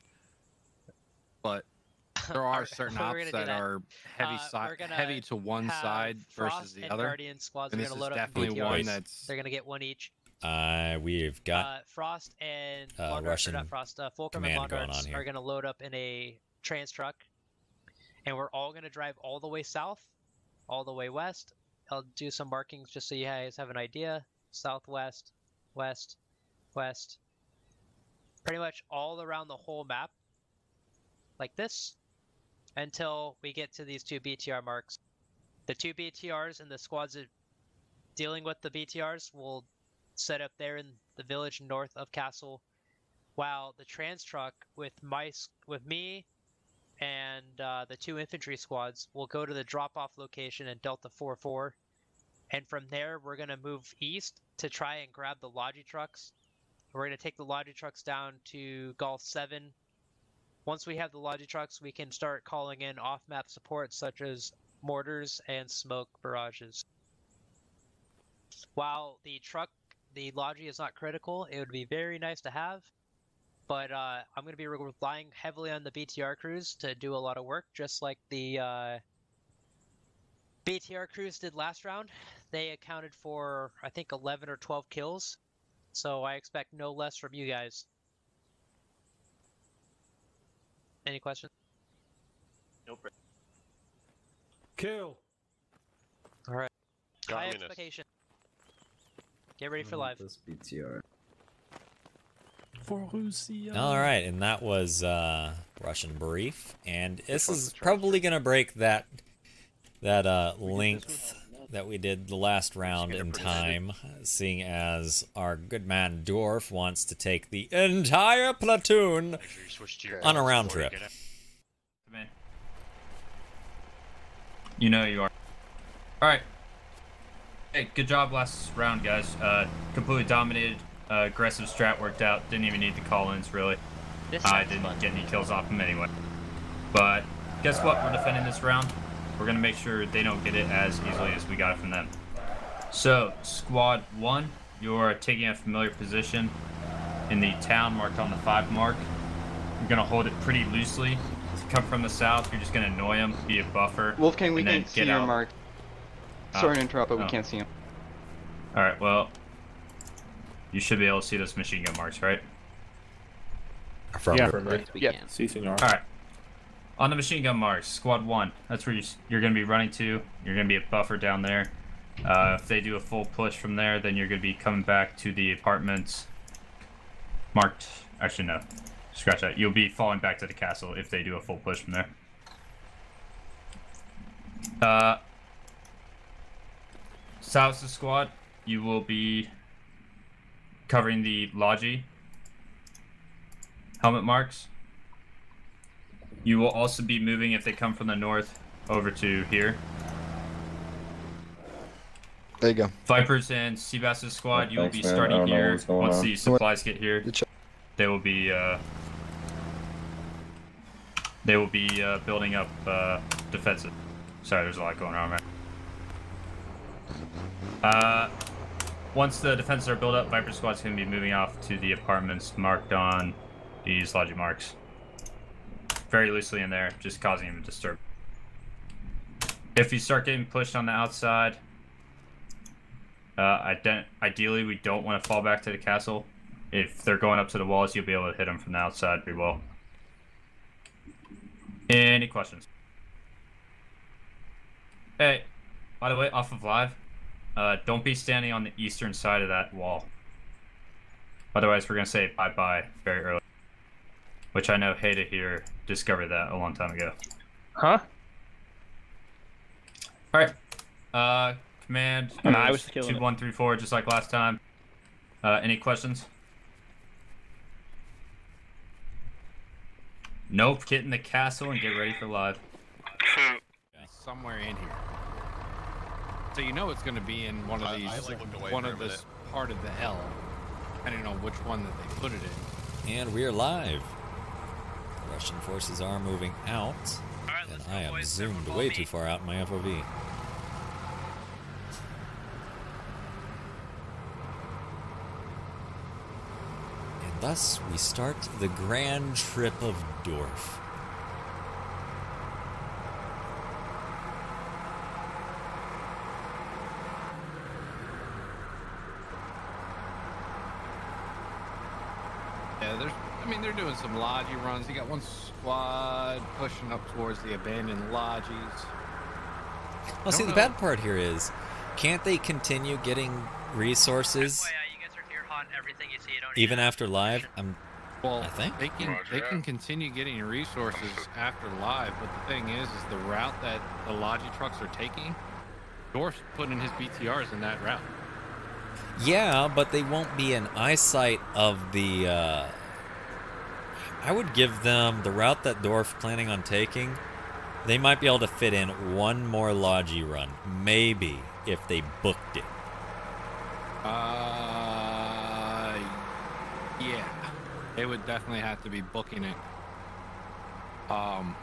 but there are certain ops that, that. are heavy Uh, side, we're gonna heavy to one have side versus the and other. Guardian squads and are this gonna is load up definitely one that's They're gonna get one each. uh, we've got uh, Frost and uh, Mondart, Russian not Frost, uh, Fulcrum and command going on here. are gonna load up in a trans truck, and we're all gonna drive all the way south, all the way west. I'll do some markings just so you guys have an idea. Southwest, west, west. Pretty much all around the whole map, like this, until we get to these two BTR marks. The two BTRs and the squads dealing with the BTRs will set up there in the village north of Castle, while the trans truck with my with me and uh, the two infantry squads will go to the drop-off location in Delta 4-4, and from there we're gonna move east to try and grab the Logi trucks. We're gonna take the Logi trucks down to Golf 7. Once we have the Logi trucks, we can start calling in off-map support such as mortars and smoke barrages. While the truck, the Logi is not critical, it would be very nice to have. But uh, I'm going to be relying heavily on the BTR crews to do a lot of work, just like the uh, BTR crews did last round. They accounted for, I think, 11 or 12 kills. So I expect no less from you guys. Any questions? Nope. Kill. All right. High Communist. expectation. Get ready for live. This BTR. For Russia. All right, and that was uh, Russian brief, and this is probably gonna break that that uh, length that we did the last round in time, seeing as our good man Dorf wants to take the entire platoon on a round trip. Man. You know you are. Alright. Hey, good job last round, guys. Uh, completely dominated. Uh, aggressive strat worked out. Didn't even need the call-ins, really. This I didn't fun. get any kills off him anyway. But guess what? We're defending this round. We're gonna make sure they don't get it as easily as we got it from them. So, squad one, you're taking a familiar position in the town marked on the five mark. You're gonna hold it pretty loosely. If you come from the south, you're just gonna annoy them, be a buffer. Wolfgang, we and can't see get your out. mark. Oh. Sorry to interrupt, but we Oh. can't see him. Alright, well, you should be able to see those machine gun marks, right? Affirmative. Yeah. See, senor. Alright. On the machine gun marks, squad one. That's where you're, going to be running to. You're going to be a buffer down there. Uh, if they do a full push from there, then you're going to be coming back to the apartments marked. Actually, no. Scratch that. You'll be falling back to the castle if they do a full push from there. Uh, South squad, you will be covering the Logi helmet marks. You will also be moving if they come from the north over to here. There you go. Vipers and Seabass's squad, Oh, you will be man. Starting here. Once on. the supplies get here, they will be uh, they will be uh, building up uh, defensive. Sorry, there's a lot going on, man. Uh, once the defenses are built up, Viper squad's gonna be moving off to the apartments marked on these logic marks. Very loosely in there, just causing him to disturb. If you start getting pushed on the outside, uh, ideally we don't want to fall back to the castle. If they're going up to the walls, you'll be able to hit them from the outside pretty well. Any questions? Hey, by the way, off of live, uh, don't be standing on the eastern side of that wall. Otherwise, we're gonna say bye bye very early. Which I know Hada here discovered that a long time ago. Huh? Alright. Uh, command Nah, I was killing it. 2134, just like last time. Uh, any questions? Nope, get in the castle and get ready for live. somewhere in here. So you know it's going to be in one of I- I, these, like, one of this minute. part of the L, depending on which one that they put it in. And we're live. Russian forces are moving out. and I am zoomed way too far out in my FOV. And thus we start the grand trip of Dorf. Yeah, there's. I mean, they're doing some logi runs. You got one squad pushing up towards the abandoned logis. Well, see, the bad part here is, can't they continue getting resources even after live? I'm, Well, I think. they can they can continue getting resources after live, but the thing is, is the route that the logi trucks are taking. Dorf's putting his BTRs in that route. Yeah, but they won't be in eyesight of the. Uh, I would give them the route that Dorf planning on taking. They might be able to fit in one more Logi run, maybe if they booked it. Uh, yeah, they would definitely have to be booking it. Um,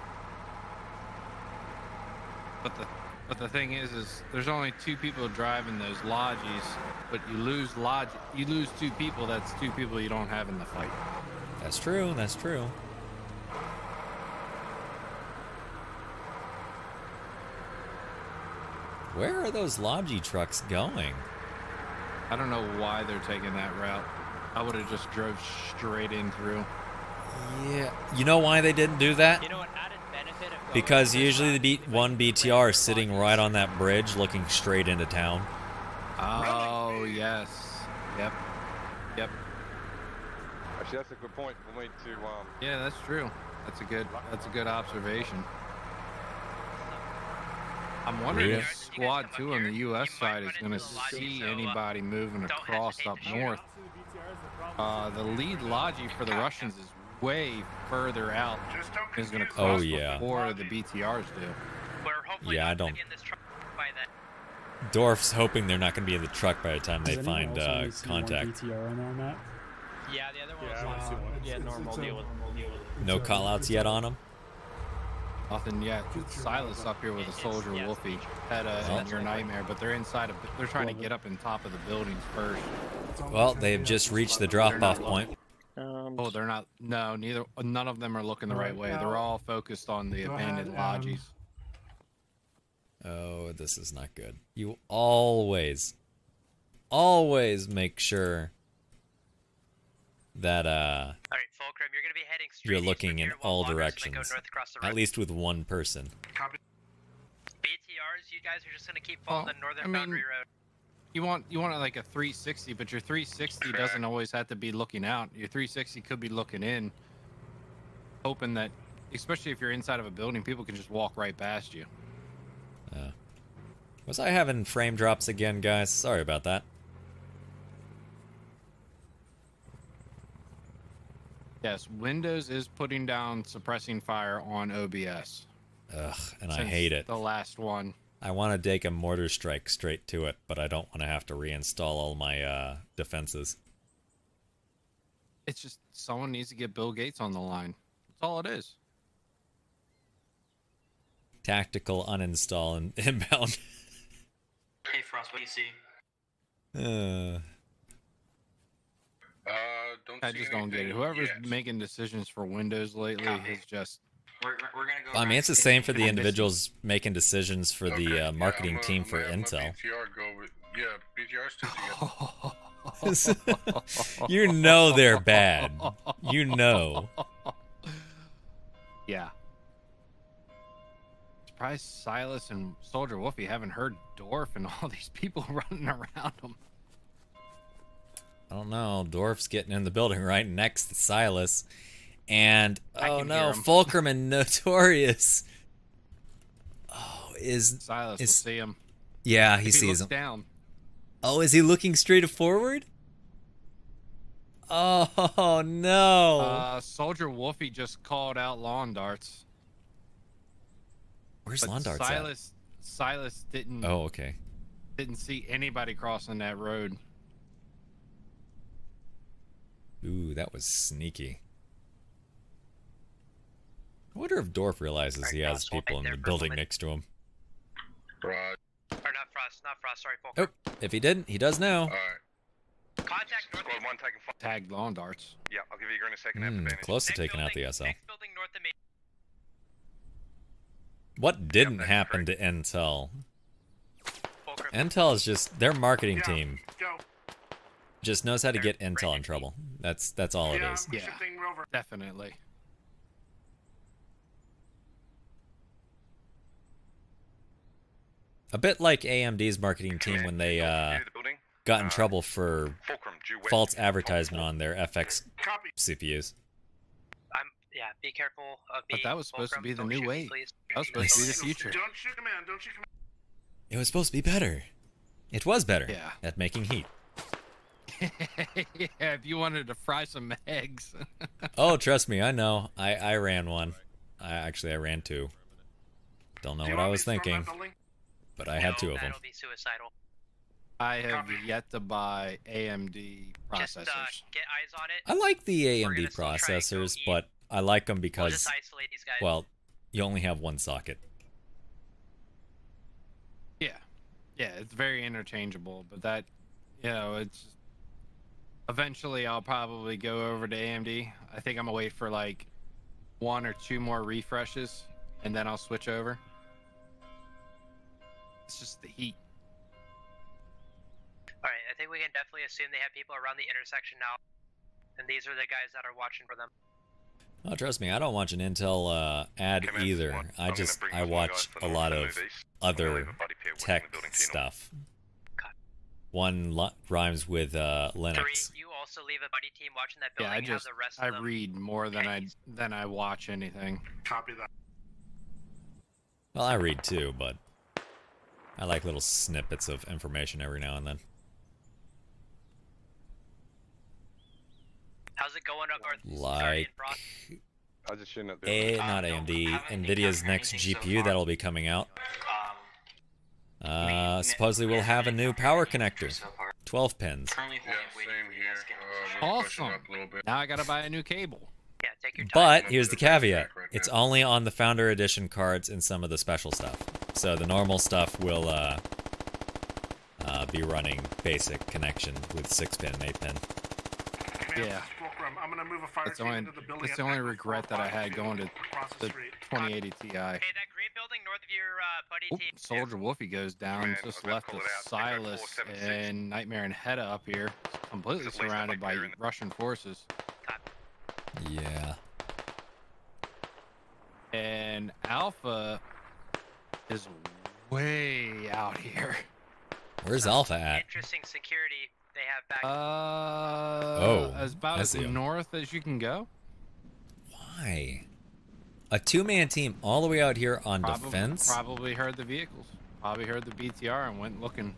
but the but the thing is, is there's only two people driving those logis, but you lose logi, you lose two people. That's two people you don't have in the fight. That's true. That's true. Where are those Logi trucks going? I don't know why they're taking that route. I would have just drove straight in through. Yeah. You know why they didn't do that? You know what? Because usually the B- one BTR is sitting right on that bridge looking straight into town. Oh yes, yep, yep. Actually, that's a good point. We'll need to. Um, Yeah, that's true. That's a good. That's a good observation. I'm wondering Yeah. if Squad Two on the U.S. side is going to see anybody moving across up north. Uh, the lead logi for the Russians is way further out. Is going to cross Oh, yeah. before the BTRs do. Yeah, I don't. Dorf's hoping they're not going to be in the truck by the time they Does anyone find uh, only see one contact. BTR on our map? Yeah, the other one Yeah, I wanna see uh, one. yeah, normal it's a- deal with deal with. No callouts yet on them. Nothing yet. Silas up here with a soldier Wolfie had a Oh. your nightmare, but they're inside of. They're trying to get up in top of the buildings first. Well, they've just reached the drop-off point. Oh, they're not. No, neither. None of them are looking the right way. They're all focused on the abandoned logis. Oh, this is not good. You always, always make sure that uh, All right, Fulcrum, you're gonna be heading straight you're looking in all directions. Go north the At least with one person. BTRs, you guys are just gonna keep following Well, the northern I mean, boundary road. You want you want like a 360, but your 360 doesn't always have to be looking out. Your 360 could be looking in, hoping that, especially if you're inside of a building, people can just walk right past you. Uh, was I having frame drops again, guys? Sorry about that. Yes, Windows is putting down suppressing fire on OBS. Ugh, and I hate it. The last one. I want to take a mortar strike straight to it, but I don't want to have to reinstall all my uh, defenses. It's just someone needs to get Bill Gates on the line. That's all it is. Tactical uninstall and inbound. Hey Frost, what do you see? Uh, uh, don't I see just don't get it. Whoever's yet. making decisions for Windows lately Copy. has just We're, we're, we're gonna go. I mean, it's the same for the individuals making decisions for the uh, marketing team for Intel. BTR go with yeah, BTR's still you know they're bad. You know. Yeah. Surprised Silas and Soldier Wolfie haven't heard Dorf and all these people running around them. I don't know. Dorf's getting in the building right next to Silas. And oh no. Fulcrum and Notorious. Oh, is Silas will is see him. yeah, he If sees looks him. down. Oh, is he looking straight forward? Oh no. Uh, Soldier Wolfie just called out lawn darts. Where's but lawn darts at? Silas, Silas didn't. Oh, okay. Didn't see anybody crossing that road. Ooh, that was sneaky. I wonder if Dorf realizes he has people in the building next to him. Or not Frost, not Frost. Sorry, Fulcrum. Oh, if he didn't, he does now. Contact. Squad one taking fire. Tagged lawn darts. Yeah, I'll give you a go in a second Hmm, after advantage. close to taking out the SL. Building north of me. What didn't happen to Intel? Intel is just their marketing team just knows how to get Intel in trouble. That's that's all it is. Yeah, definitely. A bit like AMD's marketing team when they uh, got in trouble for false advertisement on their FX CPUs. I'm yeah. Be careful of me. But that was supposed to be the Don't new shoot me, way. please. That was supposed to be the future. Don't shoot him in. Don't shoot him It was supposed to be better. It was better Yeah. at making heat. yeah, if you wanted to fry some eggs. Oh, trust me, I know. I I ran one. I actually I ran two. Don't know what I was thinking, but I had two of them. That'll be suicidal. I have yet to buy AMD processors. Just uh, get eyes on it. I like the AMD gonna still try and go processors, but I like them We'll because just isolate these guys. well, you only have one socket. Yeah, yeah, it's very interchangeable. But that, you know, it's eventually I'll probably go over to AMD. I think I'm gonna wait for like one or two more refreshes, and then I'll switch over. It's just the heat. All right, I think we can definitely assume they have people around the intersection now, and these are the guys that are watching for them. Oh, trust me, I don't watch an Intel uh, ad either. I just I watch a lot of other tech stuff. One lo- rhymes with uh, Linux. Three, you also leave a buddy team watching that Yeah, I just the rest I of read more than I than I watch anything. Copy that. Well, I read too, but I like little snippets of information every now and then. How's it going up north? Like I was just shooting at A, not AMD, Nvidia's next GPU that'll be coming out. Uh, supposedly we'll have a new power connector, 12 pins. Yeah, same here. Uh, we're pushing Awesome. up a little bit. Now I gotta buy a new cable. Yeah, take your time. But here's the caveat: it's only on the Founder Edition cards and some of the special stuff. So the normal stuff will uh, uh, be running basic connection with six pin and eight pin. Yeah. Fulcrum, I'm gonna move a fire That's the team only into the building. that's the only regret that I had going to across the the street. 2080 Ti. Hey, that green building north of your uh, buddy Oop, team. Soldier Wolfie goes down. Just left with Silas and Nightmare and Hedda up here, completely surrounded by Russian forces. Yeah. And Alpha is way out here. Where's Alpha at? Interesting security they have back. Uh, Oh, as about as see 'em. north as you can go. Why? A two-man team all the way out here on Probably, defense? probably heard the vehicles. Probably heard the BTR and went looking.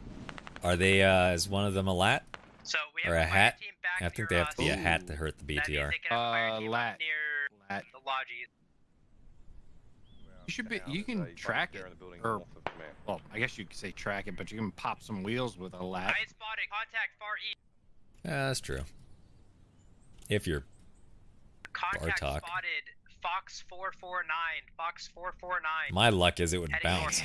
Are they? Uh, is one of them a lat So we or a hat? I think they have to be a hat to hurt the BTR. Uh, lat. near Lat. the logis. You should be. You can track it, or well, I guess you could say track it, but you can pop some wheels with a lat. I spotted contact far east. Yeah, that's true. If you're Contact Bartok. spotted Fox 449. Fox 449. My luck is it would Heading bounce.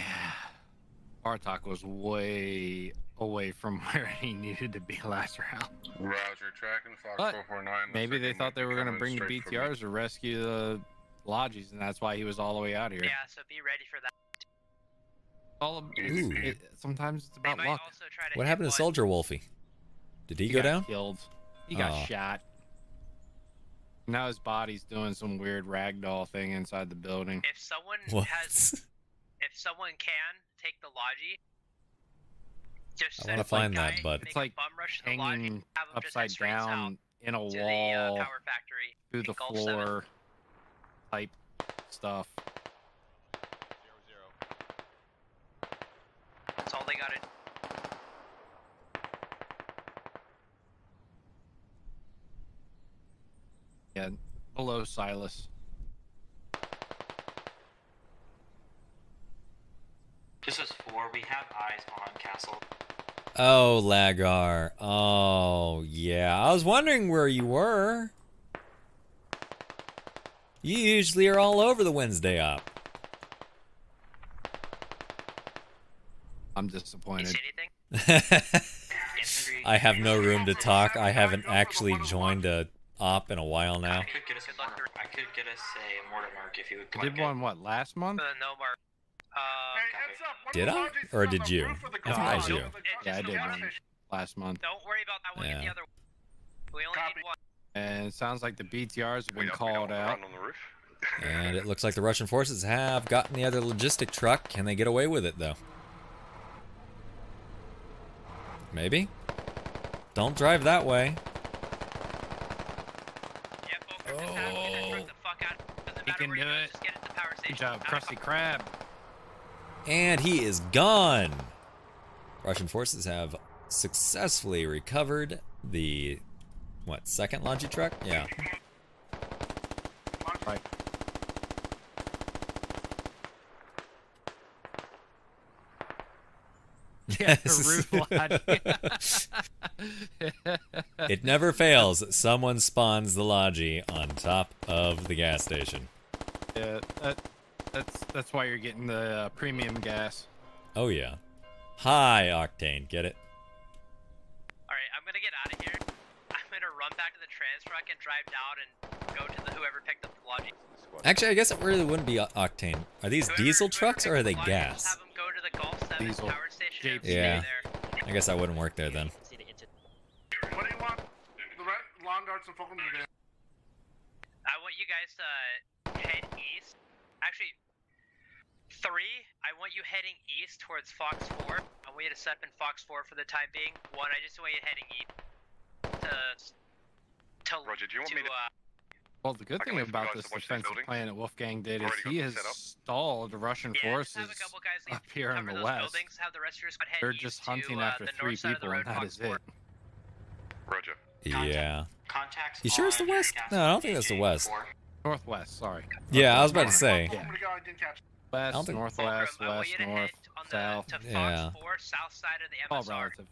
Bartok was way away from where he needed to be last round. Roger, tracking Fox But 449. Maybe they thought they were going to bring the straight for me. BTRs to rescue the Logis, and that's why he was all the way out here. Yeah, so be ready for that. All of, it, sometimes it's about luck. What happened one. to Soldier Wolfie? Did he, he go down? Killed. He got oh. shot. Now his body's doing some weird ragdoll thing inside the building. If someone what? has, if someone can take the logi, just I want to find that, but it's like hanging logi, upside down in a wall the, uh, through the floor. 7 type stuff. That's all they got to. Yeah, below Silas. This is four. We have eyes on castle. Oh, Lagar. Oh, yeah. I was wondering where you were. You usually are all over the Wednesday op. I'm disappointed. I have no room to talk. I haven't actually joined a op in a while now. I could get us a mortar. I could get us a mortar mark if you would. I did one what last month? Uh, no mark. Uh, Did I? Or did you? I think that was you. Yeah, I did one last month. Don't worry about that one. Get the other. We only need one. And it sounds like the BTRs have been called out. And it looks like the Russian forces have gotten the other logistic truck. Can they get away with it, though? Maybe? Don't drive that way. Oh! He can do it. Good job, Krusty Krab. And he is gone. Russian forces have successfully recovered the what second Logi truck? Yeah. Right. Yeah, the it never fails. Someone spawns the Logi on top of the gas station. Yeah, that, that's that's why you're getting the uh, premium gas. Oh yeah. High octane, get it? Alright, I'm gonna get out of here. I'm gonna run back to the trans truck and drive down and go to the whoever picked up the logi. Actually, I guess it really wouldn't be octane. Are these diesel trucks or are they gas? Have them go to the Golf 7 Diesel. power station Yeah. there. I guess I wouldn't work there then. What do you want? The red lawn darts and Fulcrum today. I want you guys to head east. Actually, three, I want you heading east towards Fox 4. I want you to set up in Fox 4 for the time being. One, I just want you heading east to. to Roger, do you want to, me to- Uh, Well, the good thing wait about this to watch these defensive plan that Wolfgang did is he has set up. stalled Russian yeah, forces have a couple guys up here in the those west. buildings, have the rest of your They're east just to, hunting uh, after the three north side of the people, and road, that Fox is 4. it. Roger. Yeah. Contacts. You sure it's the west? No, I don't think that's the west. four. Northwest, sorry. Yeah, I was about to say. Yeah. Oh I. West, don't think- northwest, Fulcrum, west, north, head on the, south. Yeah. 4, south side of the All MSR. relative.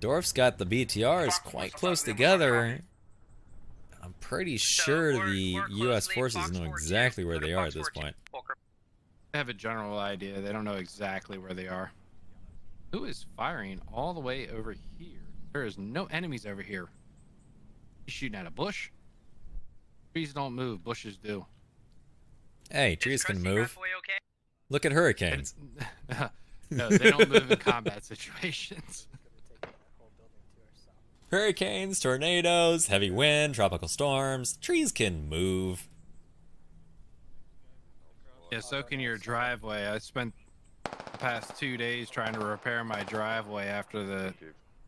Dorf's got the BTRs quite close together. I'm pretty sure the U.S. forces know exactly where they are at this point. They have a general idea. They don't know exactly where they are. Who is firing all the way over here? There is no enemies over here. He's shooting at a bush. Trees don't move. Bushes do. Hey, trees can move. Look at hurricanes. no, they don't move in combat situations. Hurricanes, tornadoes, heavy wind, tropical storms. Trees can move. Yeah, so can your driveway. I spent the past two days trying to repair my driveway after the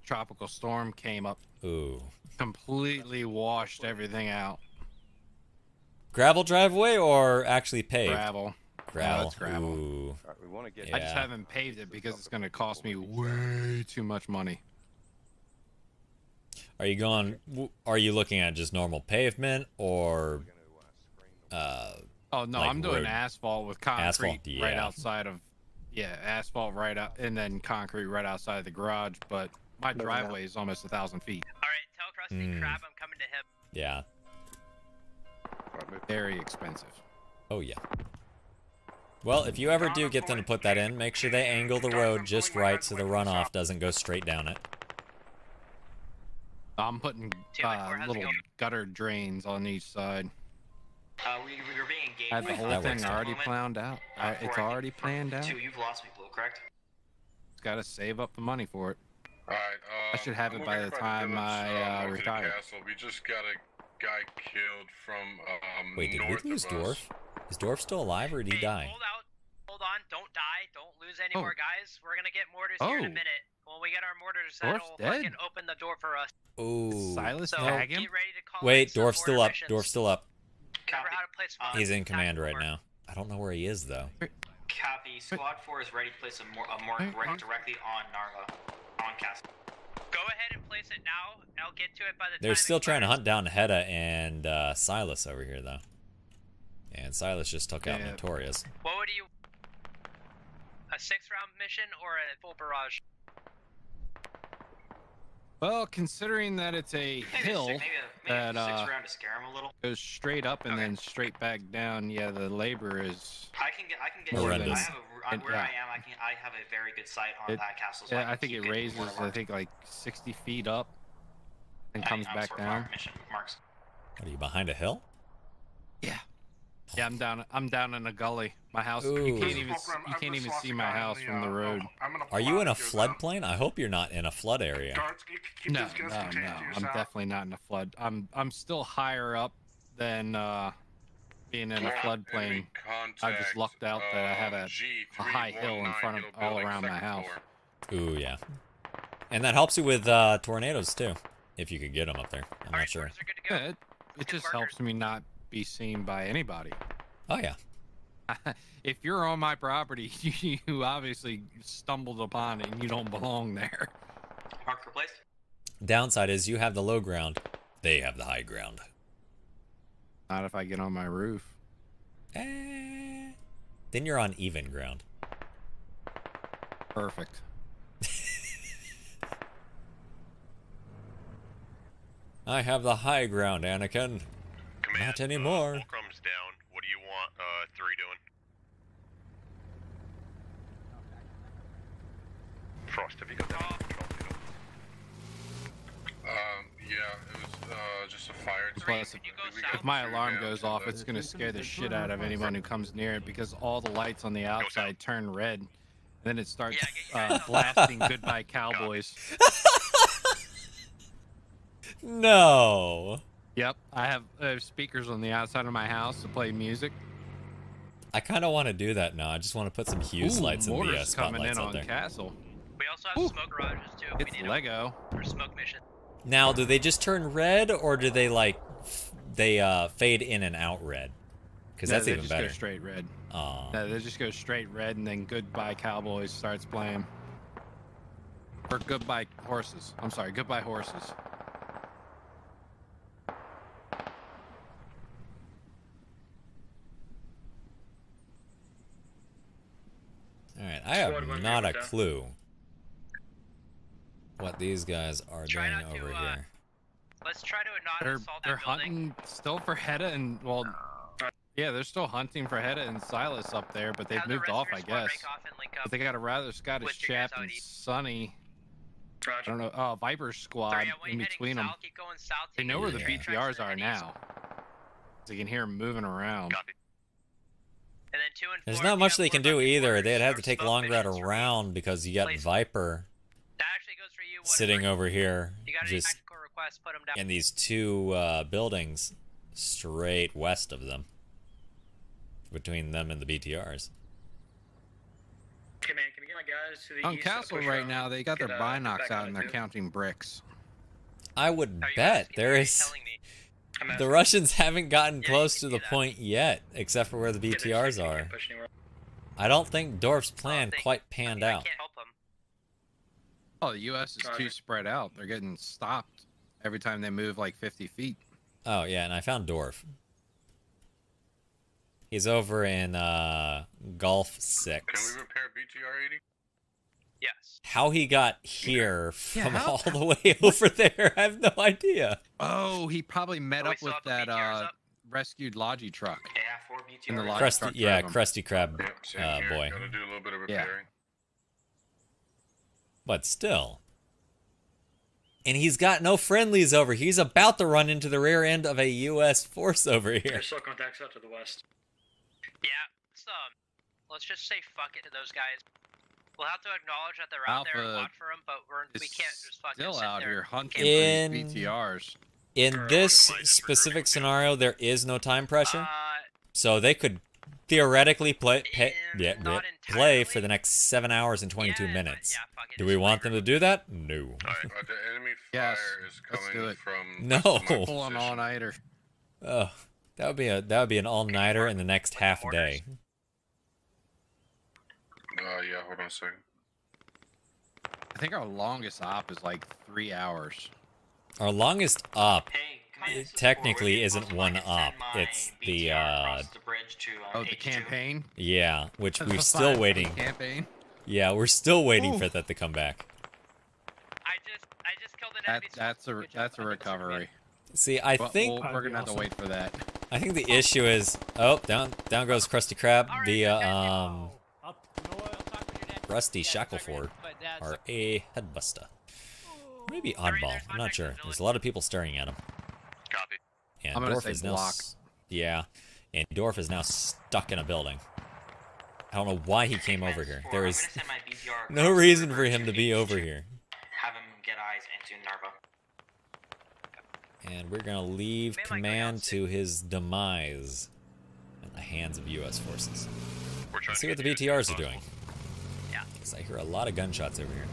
tropical storm came up. Ooh. Completely washed everything out. Gravel driveway or actually paved? Gravel. Gravel. No, gravel. Ooh. we want to. I just haven't paved it because it's going to cost me way too much money. Are you going? Are you looking at just normal pavement or? Uh, Oh no, like I'm doing road- asphalt with concrete Asphalt, right outside of yeah, asphalt right out and then concrete right outside of the garage, but my No, no. driveway is almost a thousand feet. Alright, tell Krusty Mm. Krab I'm coming to him. Yeah. Very expensive. Oh yeah. Well, if you ever do get them to put that in, make sure they angle the road just right so the runoff doesn't go straight down it. I'm putting uh, little gutter drains on each side. Uh, we, we were being engaged. I had the whole thing already planned out. Uh, it's for, I think, already planned out. Two, you've lost me, Blue, correct? It's Got to save up the money for it. Alright, uh. I should have I'm it by the time I, uh, north retire. Castle. We just got a guy killed from um, Wait, did we lose. Dorf? Is Dorf still alive or did he die? Hold on. Don't die. Don't lose any Oh. more guys. We're gonna get mortars here in a Oh. minute. When we get our mortars, Dorf's that'll dead. fucking open the door for us. Ooh. Silas So tag him? ready to call Wait, some Dorf's still up. missions. Dorf's still up. Remember place Uh, He's in command right now. I don't know where he is though. Copy. Squad 4 is ready to place a, mor- a mark Hey, right directly on Narva. On Castle. Go ahead and place it now. I'll get to it by the They're time still it trying to hunt down Hedda and uh, Silas over here though. And Silas just took out Notorious. What would you? A six-round mission or a full barrage? Well, considering that it's a Maybe hill six, maybe a, maybe that a six uh, round to scare him a little. goes straight up and then straight back down, yeah, the labor is. I can get. I can get. More You, I have a, and- where yeah. I am. I can. I have a very good sight on It- that castle. So yeah, I, I think it raises, I think, like 60 feet up and I- comes I'm back down. mark- Mission marks. Are you behind a hill? Yeah, I'm down. I'm down in a gully. My house. Ooh. You can't even. s- Fulcrum, You can't even see my house the, from the uh, road. I'm Are you in a fly to them. floodplain? I hope you're not in a flood area. Guards, keep, keep No, no, no. I'm definitely not in a flood. I'm. I'm still higher up than uh, being in a floodplain. I just lucked out that I have a, a high hill in front of all around my house. floor. Ooh, yeah. And that helps you with uh, tornadoes too, if you could get them up there. I'm not sure. Yeah, it, it just helps me not be seen by anybody. Oh yeah. if you're on my property, you obviously stumbled upon it and you don't belong there. Marker placed. Downside is you have the low ground. They have the high ground. Not if I get on my roof. Eh. Then you're on even ground. Perfect. I have the high ground, Anakin. Not anymore. Fulcrum's down. What do you want uh, three doing? Frost, have you got that? Um, yeah, it was uh, just a fire. Plus, if, if my alarm goes off, it's gonna scare the shit out of anyone who comes near it because all the lights on the outside turn red. And then it starts uh, blasting "Goodbye Cowboys." No. Yep, I have uh, speakers on the outside of my house to play music. I kind of want to do that now. I just want to put some Hughes Ooh, lights in the uh, mortars coming spotlights in out on there. Castle. We also have smoke barrages too. if It's we need 'em Lego. for smoke mission. Now, do they just turn red, or do they like f- they uh, fade in and out red? Because No, that's they even just better. Go straight red. Aw. No, they just go straight red, and then "Goodbye Cowboys" starts playing. Or "Goodbye Horses." I'm sorry, "Goodbye Horses." All right, I have not a clue what these guys are doing over uh, here. Let's try to not They're assault they're building. hunting still for Hedda and well, yeah, they're still hunting for Hedda and Silas up there, but they've Have the moved rest of off, I guess. break off and But they got a rather Scottish with your guys chap out and east. Sunny. I don't know. Oh, Viper squad Sorry, yeah, in between them. south, keep south. They know you where get the to the BTRs are and then east. now. So you can hear them moving around. And then two and There's not much they can do either. They'd have to take smoke long route around because you got Place- Viper That actually goes for you. What sitting over here, you got just tactical requests? Put down. in these two uh, buildings straight west of them, between them and the BTRs. Okay, man, can we get my guys to the On east? Castle right around? now, they got their Get, uh, binocs out and they're counting bricks. I would bet there is. The Russians haven't gotten close to the point yet, except for where the BTRs are. I don't think Dorf's plan quite panned out. Oh, the U.S. is too spread out. They're getting stopped every time they move like 50 feet. Oh yeah, and I found Dorf. He's over in uh, Golf Gulf Can Six. we repair BTR 80? Yes. How he got here Yeah, from how- all the way over there, I have no idea. Oh, he probably met Oh, up with that uh, up? rescued Logi truck. Yeah, four BTR. In the Logi Krusty, truck yeah. Krusty Krab Yep, uh, here. boy. Gotta do a little bit of Yeah. But still, and he's got no friendlies over. He's about to run into the rear end of a U.S. force over here. There's still contacts out to the west. Yeah, let's um, let's just say fuck it to those guys. We'll have to acknowledge that they're out there and watch for them, but we're, we can't just fucking Still sit out there here hunting camp. In- BTRs. In this specific scenario, there is no time pressure, Uh, so they could theoretically play pay, yeah, yeah, play for the next seven hours and 22 minutes. Do we want them to do that? No. Alright, uh, the enemy Yes, fire is let's coming do it. from No. west of my Pull an position. all nighter. Oh, that would be a that would be an all nighter in the next half day. Uh, yeah, hold on a second. I think our longest op is like three hours. Our longest op Hey, Command, technically isn't one op. It's the uh the bridge to, uh, Oh, the H2. campaign. yeah, which The we're still waiting. Campaign. Yeah, we're still waiting Ooh. for that to come back. I just, I just killed an That, enemy. that's a that's a recovery. See, I But think we'll- we're gonna have to wait for that. I think the issue is oh down down goes Krusty Krab via um Rusty Shackleford are a headbuster. Maybe oddball. I'm not sure. There's a lot of people staring at him. Copy. And I'm Dorf is now yeah, and Dorf is now stuck in a building. I don't know why he came over here. There is no reason for him to be over here. Have him get eyes into Narva. And we're gonna leave command to his demise in the hands of U.S. forces. We're trying Let's see what the get you as BTRs are doing. Because I hear a lot of gunshots over here.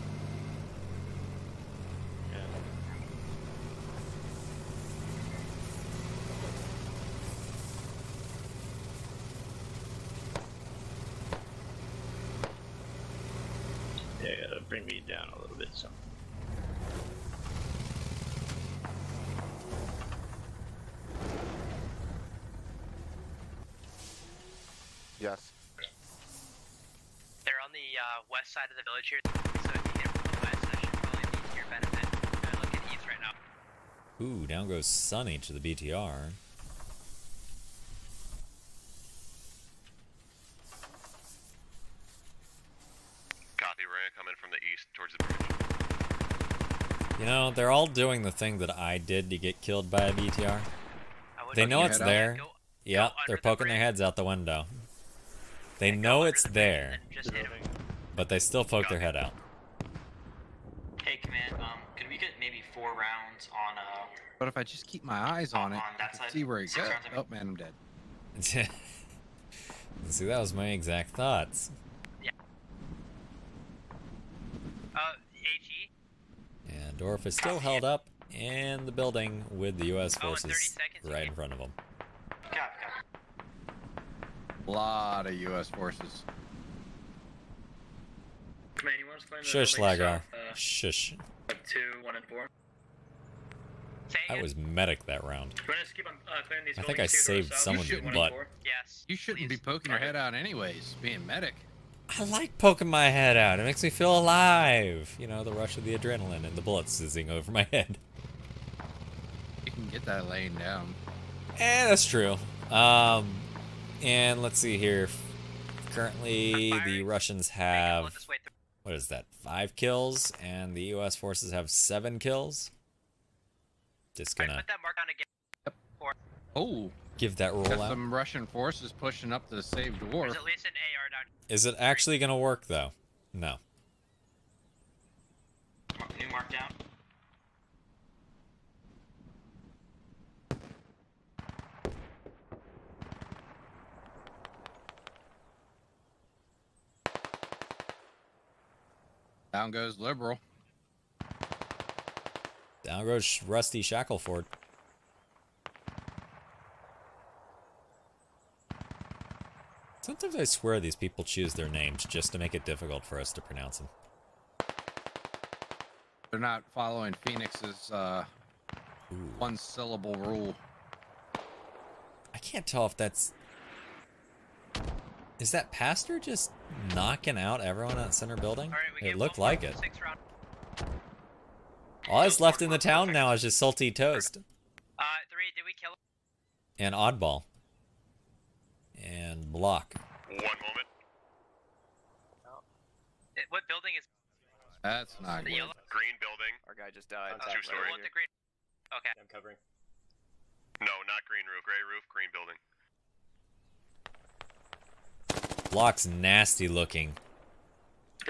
Yeah, gotta bring me down a little bit. So. Yes. They're on the uh, west side of the village here, so if you hit from the west, that should probably be to your benefit. I'm looking east right now. Ooh, down goes Sunny to the BTR. Copy, we're gonna come in from the east towards the bridge. You know, they're all doing the thing that I did to get killed by a BTR. They know it's there. Yeah, they're poking their heads out the window. They know it's there, but they still poke their head out. Hey, Command, um, could we get maybe four rounds on, uh, But if I just keep my eyes on it, On I can side. see where he goes. rounds, I mean. Oh man, I'm dead. See, that was my exact thoughts. Uh, HE. And Dorf is still held up in the building with the U.S. Oh, in 30 forces seconds, right in front of him. A lot of U.S. forces. Command, you want us to claim the Shush, building Lagar. uh, Shush. Two, one, and four. I was medic that round. You want us to keep on uh, these I think I two to our saved south? someone's You should, butt. four. Yes. You shouldn't be poking your head out anyways, being medic. I like poking my head out. It makes me feel alive. You know, the rush of the adrenaline and the bullets sizzing over my head. You can get that laying down. Eh, that's true. Um, and let's see here. Currently, the Russians have what is that? Five kills, and the U.S. forces have seven kills. Just gonna Put that mark on again. Four. Oh, give that roll out. some Russian forces pushing up to save Dorf. At least an AR down. Is it actually gonna work though? No. New mark down. Goes liberal. Down goes Rusty Shackleford. Sometimes I swear these people choose their names just to make it difficult for us to pronounce them. They're not following Phoenix's uh, one syllable rule. I can't tell if that's. Is that pastor just knocking out everyone at center building? it looked like it. All that's left in the town now is just salty toast Uh, three. Did we kill him? and oddball and block. One moment. It, what building is? That's not good. Green building. Our guy just died. Two story. Okay. I'm covering. No, not green roof. Gray roof, green building. Block's nasty looking.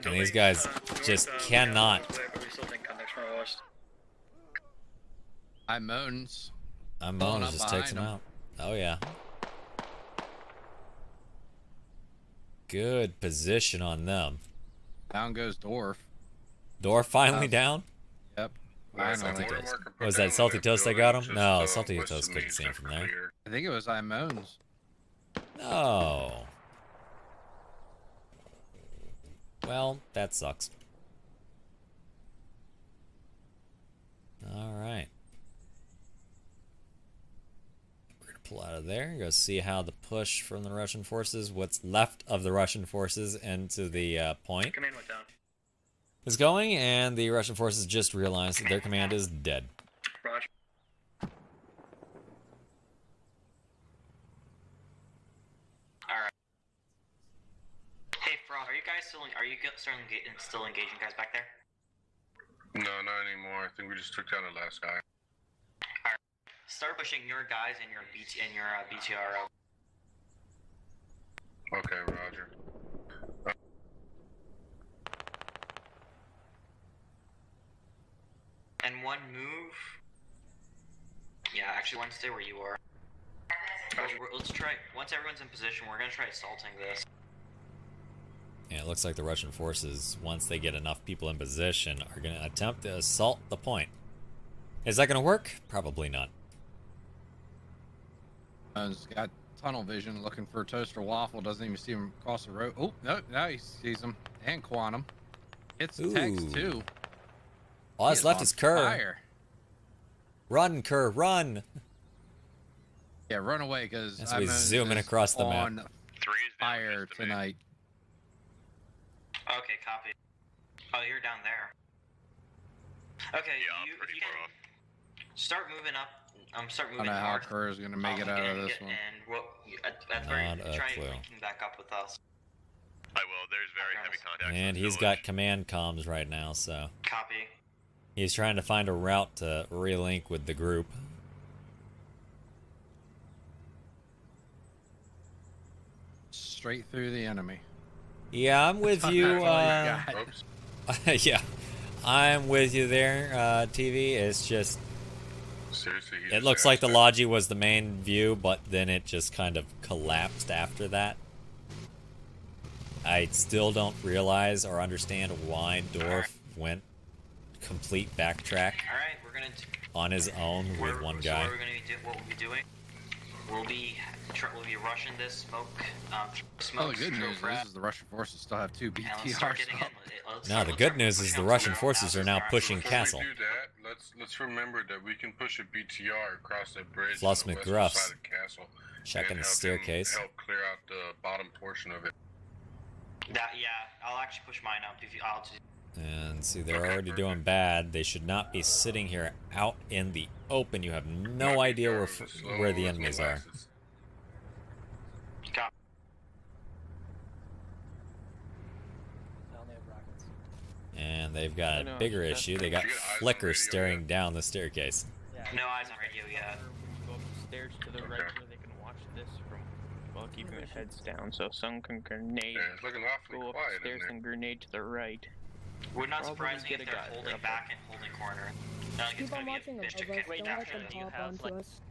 And these guys just cannot. I moans. I'm Blowing just takes him out. Oh yeah. Good position on them. Down goes Dorf. Door finally Uh, down. Yep. Salty toast. Was that salty toast that got him? No, salty toast couldn't see him from there. I think it was I moans. No. Well, that sucks. All right. We're gonna pull out of there. Go see how the push from the Russian forces, what's left of the Russian forces, into the uh, point Command went down. is going, and the Russian forces just realized that their command is dead. Roger. Alright. Hey, Frost, are you guys still are you go- still, enga- still engaging guys back there? No, not anymore. I think we just took down the last guy. All right. Start pushing your guys and your BT and your uh, BTR. Okay, Roger. And one move. Yeah, actually, one stay where you are. We're- let's try. Once everyone's in position, we're gonna try assaulting this. Yeah, it looks like the Russian forces, once they get enough people in position, are going to attempt to assault the point. Is that going to work? Probably not. Uh, Moans got tunnel vision looking for toaster waffle. Doesn't even see him across the road. Oh, no, now he sees him. And Quantum. It's text too. All that's left is Kerr. fire. Run, Kerr, run! Yeah, run away because As we zoom in across the map. on fire tonight. Okay, copy. Oh, you're down there. Okay, you, if you can start moving up. Um, start I moving don't know how north. Kerr is going to make it out of this one. And we'll, at, at the very Not a try clue. linking back up with us. I will. There's very heavy contact. And he's got command comms right now, so Copy. he's trying to find a route to relink with the group. Straight through the enemy. Yeah, I'm with you. Uh, got. yeah, I'm with you there, uh, TV. It's just Seriously, It just looks like the asked Logi was the main view, but then it just kind of collapsed after that. I still don't realize or understand why Dorf went complete backtrack All right, we're gonna. d- on his own we're- with one so guy. What we'll be? We'll be tr- we'll be rushing this smoke. Um, smoke. Oh, the good news frat, is the Russian forces still have two and BTRs getting up. in. Let's Now the good news is the Russian forces are now pushing around. Castle. Before we do that, let's let's remember that we can push a BTR across the bridge Floss on the western McGruff's side Castle. checking the staircase. Help clear out the bottom portion of it. That yeah, I'll actually push mine up if you. I'll just. And see, they're already doing bad. They should not be sitting here out in the open. You have no idea where f- where the enemies are. And they've got I a know, bigger issue. They got good. Eyes on Flicker staring down the staircase. No eyes on radio yet. Go upstairs to the right where they can watch this from while keeping their heads down. So some can grenade. Yeah, it's looking awfully go quiet in upstairs and grenade to the right. Would not Probably surprise me get if they're holding up back and holding corner. No, it's Keep gonna on be a watching them, bitch to Don't let them them. hop onto us.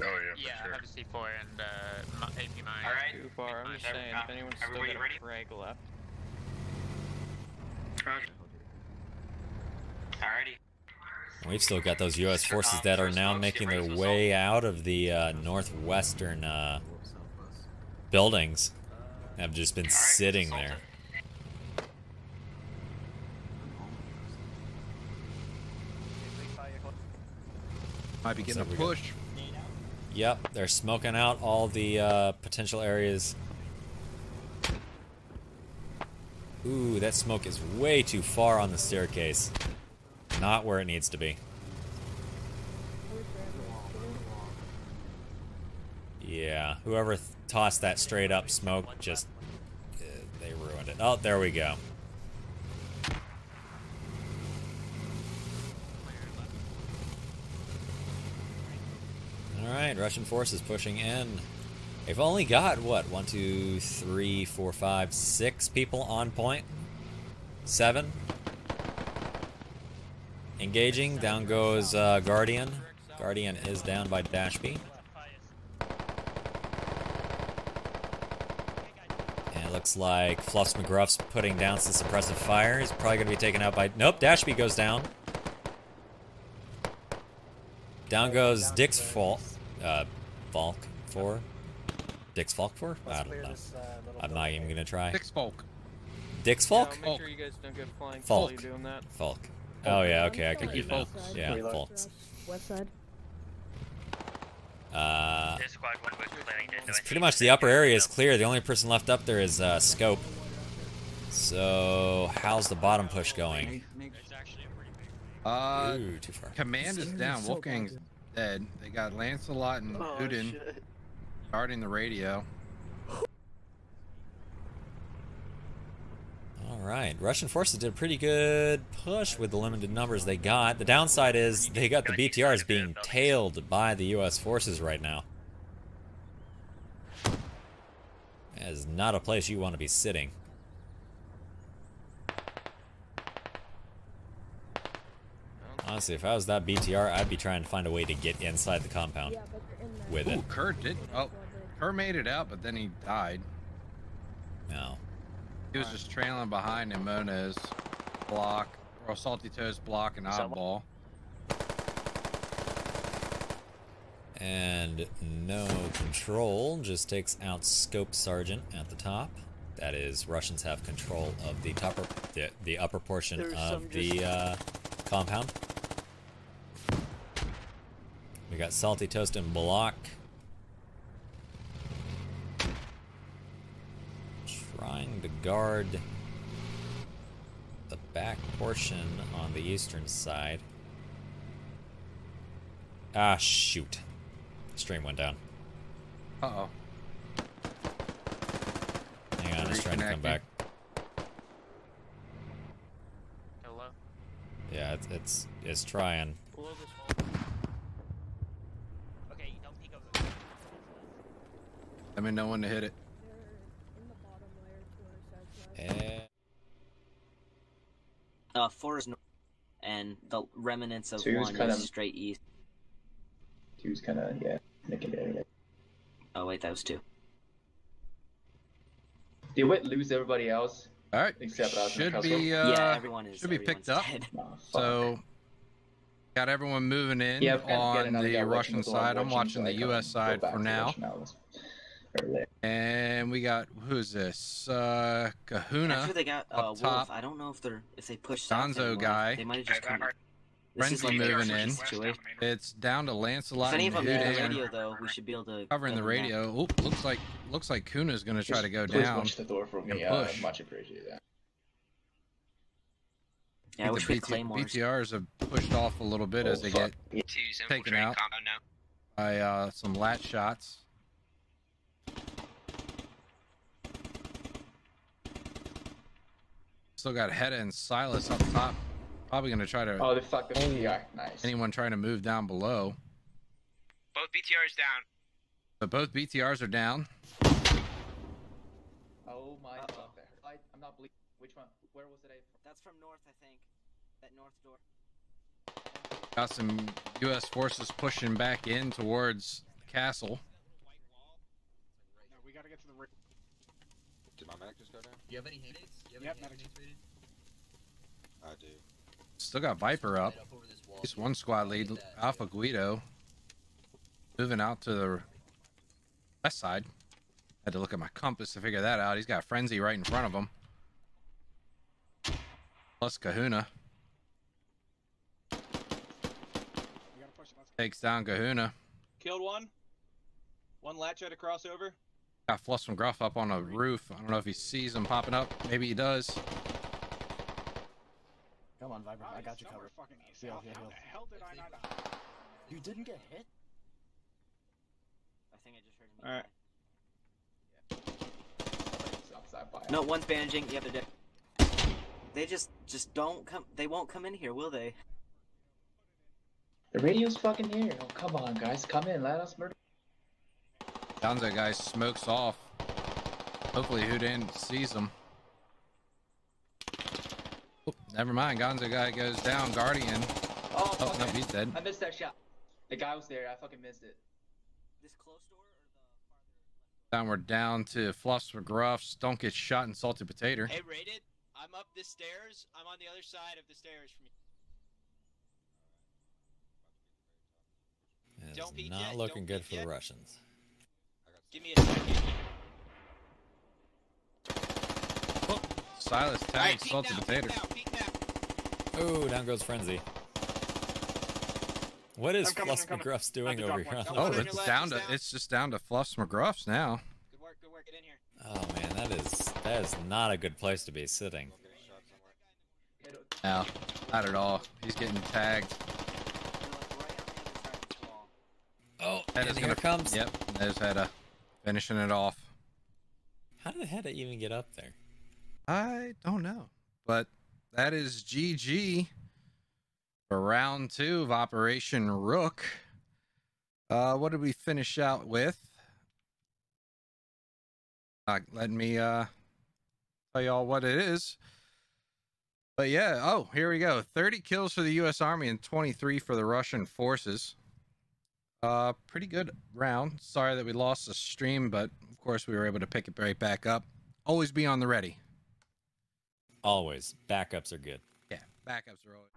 Oh yeah, for Yeah, I have a C4 and uh, AP mine. Alright. Too far. I'm just saying, if anyone's still everybody got ready? a frag left. Alrighty. We've still got those U.S. forces that are now making their way out of the uh, northwestern uh, buildings. Have just been sitting there. Might be getting a Looks like we got- push. Yep, they're smoking out all the uh, potential areas. Ooh, that smoke is way too far on the staircase. Not where it needs to be. Yeah, whoever tossed that straight up smoke just uh, they ruined it. Oh, there we go. Right, Russian forces pushing in. They've only got what one, two, three, four, five, six people on point. Seven. Engaging. Down goes uh, Guardian. Guardian is down by Dashby. And it looks like Fluffs McGruff's putting down some suppressive fire. He's probably going to be taken out by... Nope, Dashby goes down. Down goes Dick's Falk. Uh, Falk 4. Dick's Falk 4? I don't know. I'm not even going to try. Dick's Falk. Dick's Falk? Yeah, make sure you guys don't get flying Falk. while you're doing that. Falk. Oh yeah, okay, I can Mickey read now. Yeah, Reload. Falks. West side. Uh, This squad one was planning to it's pretty much the upper area is clear. The only person left up there is uh, Scope. So how's the bottom push going? Uh, Ooh, too far. Command is down. Wolfgang's dead. They got Lancelot and Oh, Udin guarding the radio. All right, Russian forces did a pretty good push with the limited numbers they got. The downside is they got the BTRs being tailed by the U.S. forces right now. That is not a place you want to be sitting. Honestly, if I was that BTR, I'd be trying to find a way to get inside the compound with it. Ooh, Kerr did. Oh, Kerr made it out, but then he died. No. He was just trailing behind him, Moniz block, or Salty Toes block and oddball. And no control, just takes out Scope Sergeant at the top. That is, Russians have control of the top, the, the upper portion There's of the uh, compound. We got Salty Toast and Block. Trying to guard the back portion on the eastern side. Ah, shoot. Stream went down. Uh-oh. Hang on, it's trying to come back. Hello? Yeah, it's it's, it's trying. Below this wall. Okay, don't peek over. Let me know when to hit it. Eh, Uh, four is north, and the remnants of Two's one kind is of- straight east. Two's kind of yeah, making it anyway. Oh wait, that was two. Did we lose everybody else? All right. Except us. Should be uh, Yeah, everyone is- should be picked everyone's up. dead. Nah, fuck. So got everyone moving in Yeah, I've got- got on another the Russian watching with side. I'm watching, watching the U.S. side for to now. Russian hours. Or later. And we got who's this? Uh, Kahuna Actually, they got uh, up Wolf. top. I don't know if they're if they push south Gonzo anymore. guy. They might have just come. This is Frenzy moving in. situation. It's down to Lancelot If any and of them have the radio, though, we should be able to covering the cover them back. radio. Oop, looks like looks like Kuna's gonna try to go down. watch the door for me. Uh, much appreciate that. Yeah, I wish we had the claymores. BTRs have pushed off a little bit Oh, as they fuck. get taken out compound now. by uh, some lat shots. Still got Hedda and Silas up top. Probably gonna try to Oh, they fucked the BTR. Nice. anyone trying to move down below. Both BTRs down. But both BTRs are down. Oh my god. I, I'm not believing. Which one? Where was it? at? That's from north, I think. That north door. Got some U.S. forces pushing back in towards the castle. No, we gotta get to the. Ra- Did my medic just go down? Do you have any hand aids? Do you have Yep, any medic. hand aids rated? I do. Still got Viper up. Right over this wall. At least one squad lead, Alpha Guido, moving out to the west side. Had to look at my compass to figure that out. He's got Frenzy right in front of him. Plus Kahuna. we gotta push it. Let's Takes down Kahuna. Killed one. One latch had to cross over. Got Fluffs McGruff up on a roof. I don't know if he sees him popping up. Maybe he does. Come on, Viper. I got you covered. Fucking east. Heal, How, heal, heal. the hell did I not? You didn't get hit? I think I just heard him. Alright. Outside No, one's bandaging. The other dead. They just just don't come. They won't come in here, will they? The radio's fucking here. Oh, come on, guys. Come in. Let us murder. Gonzo guy smokes off. Hopefully Houdin sees him. Oop, never mind. Gonzo guy goes down. Guardian. Oh, Oh, no, he's dead. I missed that shot. The guy was there. I fucking missed it. This close door or the farther? Down we're down to Fluffs McGruffs. Don't get shot in salted potato. Hey, rated. I'm up the stairs. I'm on the other side of the stairs from you. It Don't not yet, looking don't good peek for the. Russians. Give me a second. Oh, Silas tagged Alright, peek salted now, potato. peek now, peek now. Oh, down goes Frenzy. What is I'm coming, Fluffs McGruffs doing over here? Oh, it's right? down to it's just down to Fluffs McGruffs now. Good work, good work. Get in here. Oh man, that is that is not a good place to be sitting. No, not at all. He's getting tagged. Oh, Head and is here gonna, comes. Yep, there's Hedda finishing it off. How did Hedda even get up there? I don't know, but that is GG for round two of Operation Rook. Uh, what did we finish out with? Uh, let me uh tell y'all what it is. But yeah, oh, here we go. 30 kills for the US Army and 23 for the Russian forces. Uh pretty good round. Sorry that we lost the stream, but of course we were able to pick it right back up. Always be on the ready. Always, backups are good. Yeah, backups are always.